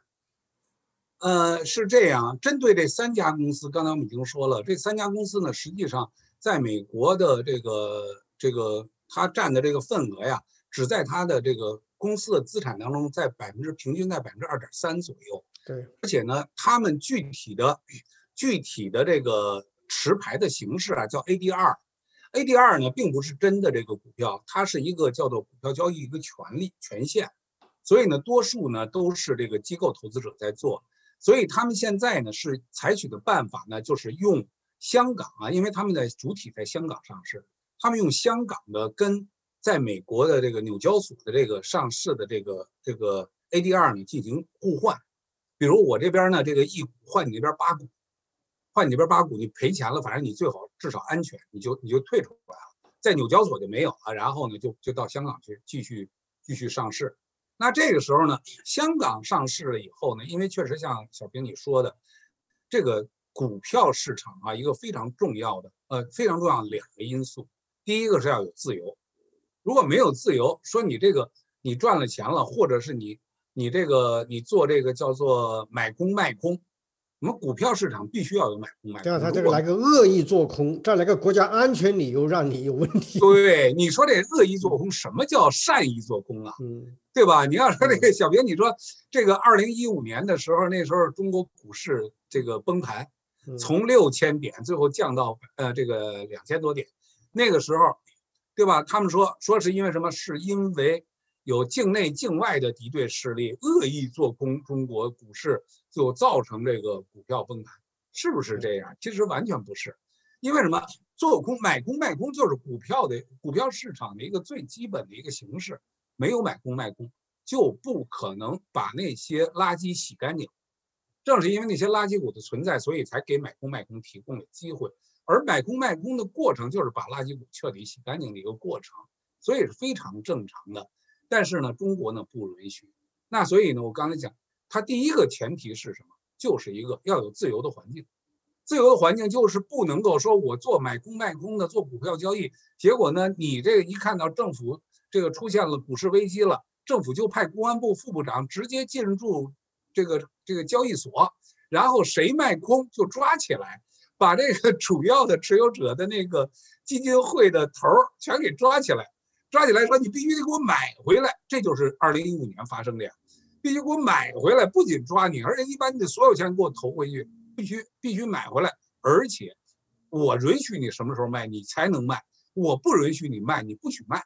呃，是这样。针对这三家公司，刚才我们已经说了，这三家公司呢，实际上在美国的这个这个它占的这个份额呀，只在它的这个公司的资产当中，在百分之平均在百分之二点三左右。对，而且呢，他们具体的具体的这个。持牌的形式啊，叫 ADR，ADR 呢并不是真的这个股票，它是一个叫做股票交易一个权利权限，所以呢，多数呢都是这个机构投资者在做，所以他们现在呢是采取的办法呢，就是用香港啊，因为他们的主体在香港上市，他们用香港的跟在美国的这个纽交所的这个上市的这个这个 ADR 呢进行互换，比如我这边呢这个一股换你那边八股。换你这边八股，你赔钱了，反正你最好至少安全，你就你就退出来了。在纽交所就没有了，然后呢，就就到香港去继续继续上市。那这个时候呢，香港上市了以后呢，因为确实像小平你说的，这个股票市场啊，一个非常重要的呃非常重要两个因素，第一个是要有自由，如果没有自由，说你这个你赚了钱了，或者是你你这个你做这个叫做买空卖空。我们股票市场必须要有买空卖空。对他这个来个恶意做空，再来个国家安全理由让你有问题。对，你说这恶意做空，什么叫善意做空啊？嗯，对吧？你要说这个小平，你说这个二零一五年的时候，那时候中国股市这个崩盘，从六千点最后降到呃这个两千多点，那个时候，对吧？他们说说是因为什么？是因为。有境内境外的敌对势力恶意做空中国股市，就造成这个股票崩盘，是不是这样？其实完全不是，因为什么？做空买空卖空就是股票的股票市场的一个最基本的一个形式，没有买空卖空，就不可能把那些垃圾洗干净。正是因为那些垃圾股的存在，所以才给买空卖空提供了机会。而买空卖空的过程，就是把垃圾股彻底洗干净的一个过程，所以是非常正常的。但是呢，中国呢不允许。那所以呢，我刚才讲，它第一个前提是什么？就是一个要有自由的环境。自由的环境就是不能够说我做买空卖空的做股票交易，结果呢，你这个一看到政府这个出现了股市危机了，政府就派公安部副部长直接进入这个这个交易所，然后谁卖空就抓起来，把这个 主要的持有者的那个基金会的头儿全给抓起来。抓起来说：“你必须得给我买回来。”这就是二零一五年发生的呀，必须给我买回来。不仅抓你，而且你把你的所有钱给我投回去，必须必须买回来。而且我允许你什么时候卖，你才能卖；我不允许你卖，你不许卖。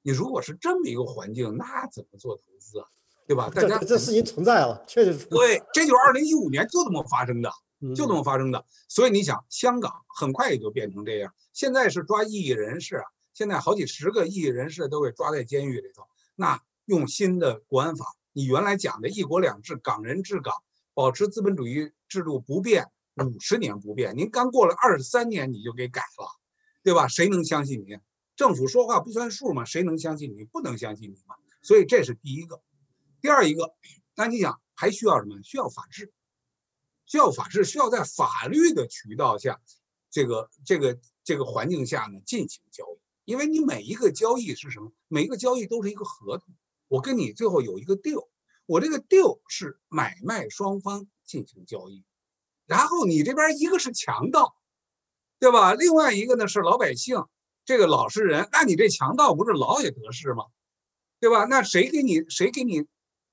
你如果是这么一个环境，那怎么做投资啊？对吧？大家这事情存在了，确实对，这就是二零一五年就这么发生的，就这么发生的。所以你想，香港很快也就变成这样。现在是抓异议人士啊，现在好几十个异议人士都给抓在监狱里头。那用新的国安法，你原来讲的一国两制、港人治港，保持资本主义制度不变五十年不变，您刚过了二十三年你就给改了，对吧？谁能相信你？政府说话不算数吗？谁能相信你？不能相信你吗？所以这是第一个。第二一个，那你想还需要什么？需要法治，需要法治，需要在法律的渠道下，这个这个这个环境下呢进行交易。因为你每一个交易是什么？每一个交易都是一个合同，我跟你最后有一个 deal，我这个 deal 是买卖双方进行交易，然后你这边一个是强盗，对吧？另外一个呢是老百姓。这个老实人，那你这强盗不是老也得势吗？对吧？那谁给你谁给你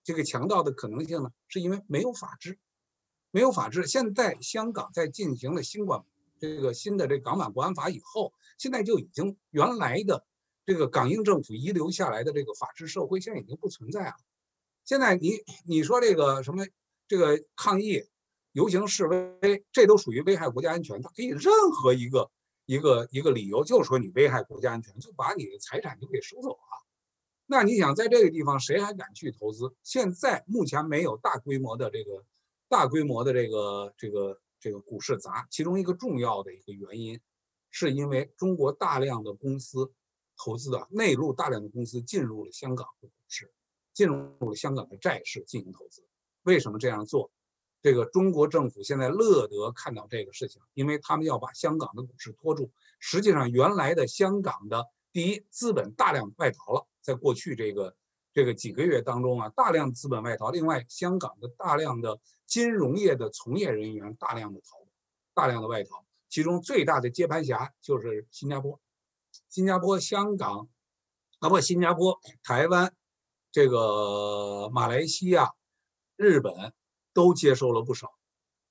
这个强盗的可能性呢？是因为没有法治，没有法治。现在香港在进行了新冠这个新的这港版国安法以后，现在就已经原来的这个港英政府遗留下来的这个法治社会现在已经不存在了。现在你你说这个什么这个抗议、游行示威，这都属于危害国家安全，它可以任何一个。一个一个理由就说你危害国家安全，就把你的财产就给收走了。那你想在这个地方谁还敢去投资？现在目前没有大规模的这个大规模的这个这个这个股市砸，其中一个重要的一个原因，是因为中国大量的公司投资的内陆大量的公司进入了香港的股市，进入了香港的债市进行投资。为什么这样做？这个中国政府现在乐得看到这个事情，因为他们要把香港的股市拖住。实际上，原来的香港的第一资本大量外逃了，在过去这个这个几个月当中啊，大量资本外逃。另外，香港的大量的金融业的从业人员大量的逃，大量的外逃。其中最大的接盘侠就是新加坡，新加坡、香港，啊不，新加坡、台湾，这个马来西亚、日本。都接收了不少，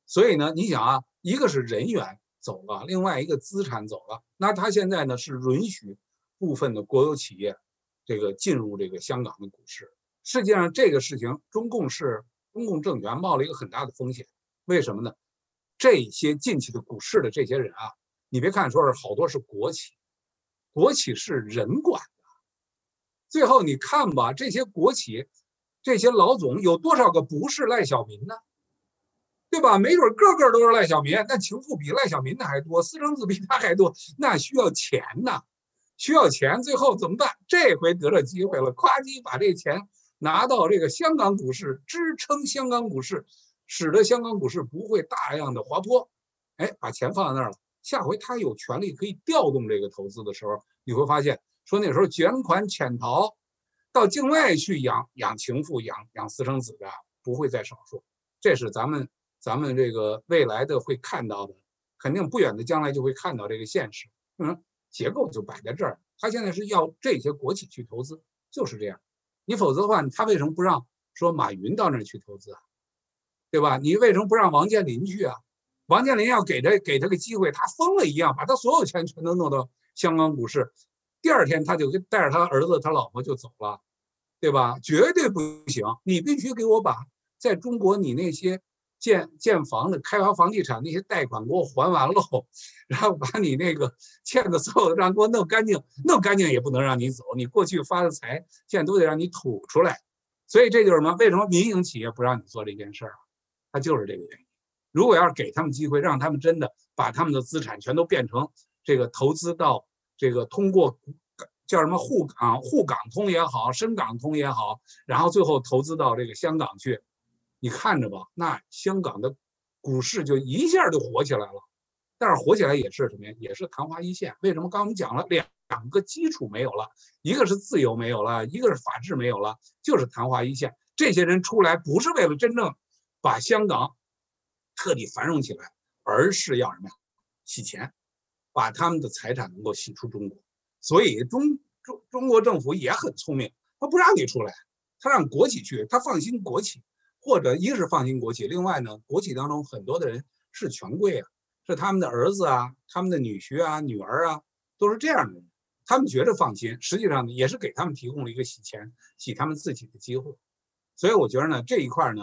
所以呢，你想啊，一个是人员走了，另外一个资产走了，那他现在呢是允许部分的国有企业这个进入这个香港的股市。实际上，这个事情中共是中共政权冒了一个很大的风险。为什么呢？这些进去的股市的这些人啊，你别看说是好多是国企，国企是人管的，最后你看吧，这些国企。这些老总有多少个不是赖小民呢？对吧？没准个个都是赖小民，那情妇比赖小民的还多，私生子比他还多，那需要钱呐，需要钱。最后怎么办？这回得了机会了，咵叽把这钱拿到这个香港股市，支撑香港股市，使得香港股市不会大量的滑坡。哎，把钱放在那儿了，下回他有权利可以调动这个投资的时候，你会发现，说那时候卷款潜逃。到境外去养养情妇、养养私生子的不会在少数，这是咱们咱们这个未来的会看到的，肯定不远的将来就会看到这个现实。嗯，结构就摆在这儿，他现在是要这些国企去投资，就是这样。你否则的话，他为什么不让说马云到那儿去投资啊？对吧？你为什么不让王健林去啊？王健林要给他给他个机会，他疯了一样，把他所有钱全都弄到香港股市，第二天他就带着他儿子、他老婆就走了。对吧？绝对不行！你必须给我把在中国你那些建建房的、开发房地产那些贷款给我还完喽，然后把你那个欠的所有的账给我弄干净，弄干净也不能让你走。你过去发的财，现在都得让你吐出来。所以这就是什么？为什么民营企业不让你做这件事儿啊？它就是这个原因。如果要是给他们机会，让他们真的把他们的资产全都变成这个投资到这个通过。叫什么沪港沪港通也好，深港通也好，然后最后投资到这个香港去，你看着吧，那香港的股市就一下就火起来了。但是火起来也是什么呀？也是昙花一现。为什么？刚我们讲了两两个基础没有了，一个是自由没有了，一个是法治没有了，就是昙花一现。这些人出来不是为了真正把香港彻底繁荣起来，而是要什么呀？洗钱，把他们的财产能够洗出中国。所以中中中国政府也很聪明，他不让你出来，他让国企去，他放心国企，或者一个是放心国企，另外呢，国企当中很多的人是权贵啊，是他们的儿子啊，他们的女婿啊、女儿啊，都是这样的人，他们觉着放心，实际上呢，也是给他们提供了一个洗钱、洗他们自己的机会。所以我觉得呢，这一块呢，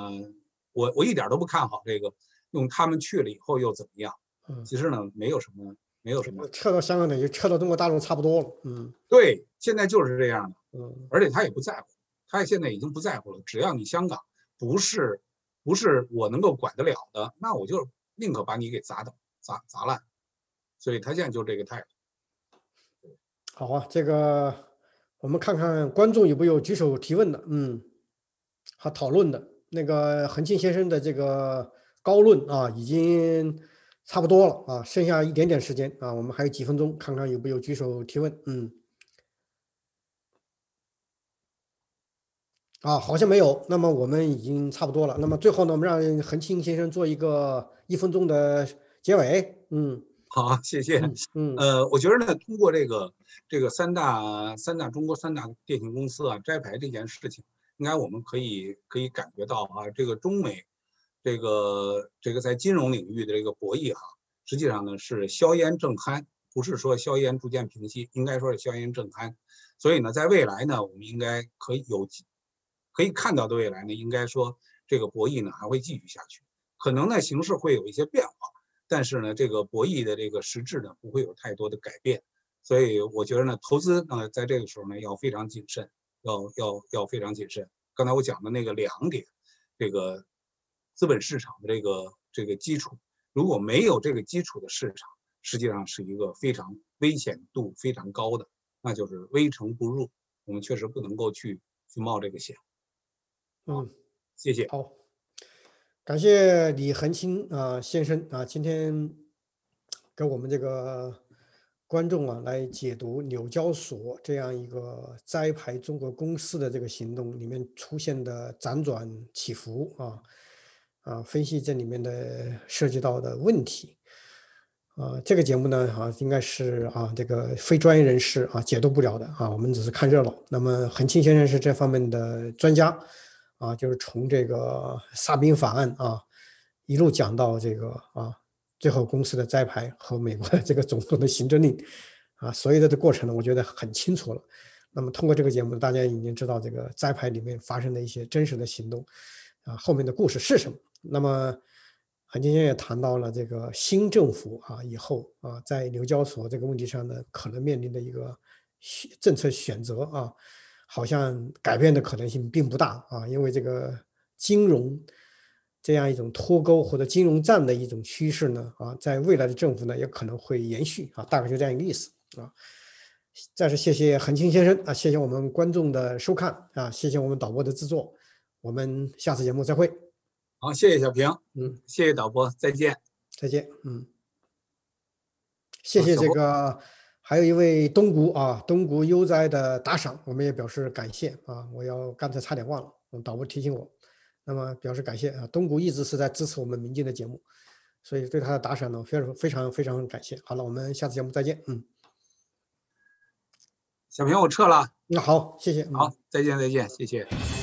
我我一点都不看好这个用他们去了以后又怎么样。嗯，其实呢，没有什么，没有什么，撤到香港等于撤到中国大陆差不多了。嗯，对，现在就是这样的。嗯，而且他也不在乎，他现在已经不在乎了。只要你香港不是不是我能够管得了的，那我就宁可把你给砸倒、砸砸烂。所以他现在就这个态度。好啊，这个我们看看观众有没有举手提问的，嗯，好讨论的。那个恒庆先生的这个高论啊，已经差不多了啊，剩下一点点时间啊，我们还有几分钟，看看有没有举手提问，嗯。啊，好像没有。那么我们已经差不多了。那么最后呢，我们让恒庆先生做一个一分钟的结尾。嗯，好，谢谢。嗯，呃，我觉得呢，通过这个这个三大三大中国三大电信公司啊摘牌这件事情，应该我们可以可以感觉到啊，这个中美这个这个在金融领域的这个博弈哈，实际上呢是硝烟正酣，不是说硝烟逐渐平息，应该说是硝烟正酣。所以呢，在未来呢，我们应该可以有。可以看到的未来呢，应该说这个博弈呢还会继续下去，可能呢形势会有一些变化，但是呢这个博弈的这个实质呢不会有太多的改变，所以我觉得呢投资呢在这个时候呢要非常谨慎，要要要非常谨慎。刚才我讲的那个两点，这个资本市场的这个这个基础，如果没有这个基础的市场，实际上是一个非常危险度非常高的，那就是危城不入，我们确实不能够去去冒这个险。嗯，谢谢。好，感谢李恒清啊先生啊，今天给我们这个观众啊来解读纽交所这样一个摘牌中国公司的这个行动里面出现的辗转起伏啊啊，分析这里面的涉及到的问题啊。这个节目呢啊，应该是啊这个非专业人士啊解读不了的啊，我们只是看热闹。那么恒清先生是这方面的专家。啊，就是从这个沙宾法案啊，一路讲到这个啊，最后公司的摘牌和美国的这个总统的行政令啊，所有的的过程呢，我觉得很清楚了。那么通过这个节目，大家已经知道这个摘牌里面发生的一些真实的行动啊，后面的故事是什么？那么韩今天也谈到了这个新政府啊以后啊，在纽交所这个问题上呢，可能面临的一个选政策选择啊。好像改变的可能性并不大啊，因为这个金融这样一种脱钩或者金融战的一种趋势呢啊，在未来的政府呢也可能会延续啊，大概就这样一个意思啊。再次谢谢恒清先生啊，谢谢我们观众的收看啊，谢谢我们导播的制作，我们下次节目再会。好，谢谢小平，嗯，谢谢导播，再见，再见，嗯，谢谢这个。还有一位东谷啊，东谷悠哉的打赏，我们也表示感谢啊！我要刚才差点忘了，导播提醒我，那么表示感谢啊！东谷一直是在支持我们民进的节目，所以对他的打赏呢，非常非常非常感谢。好了，我们下次节目再见。嗯，小平，我撤了。那好，谢谢。好，再见再见，谢谢。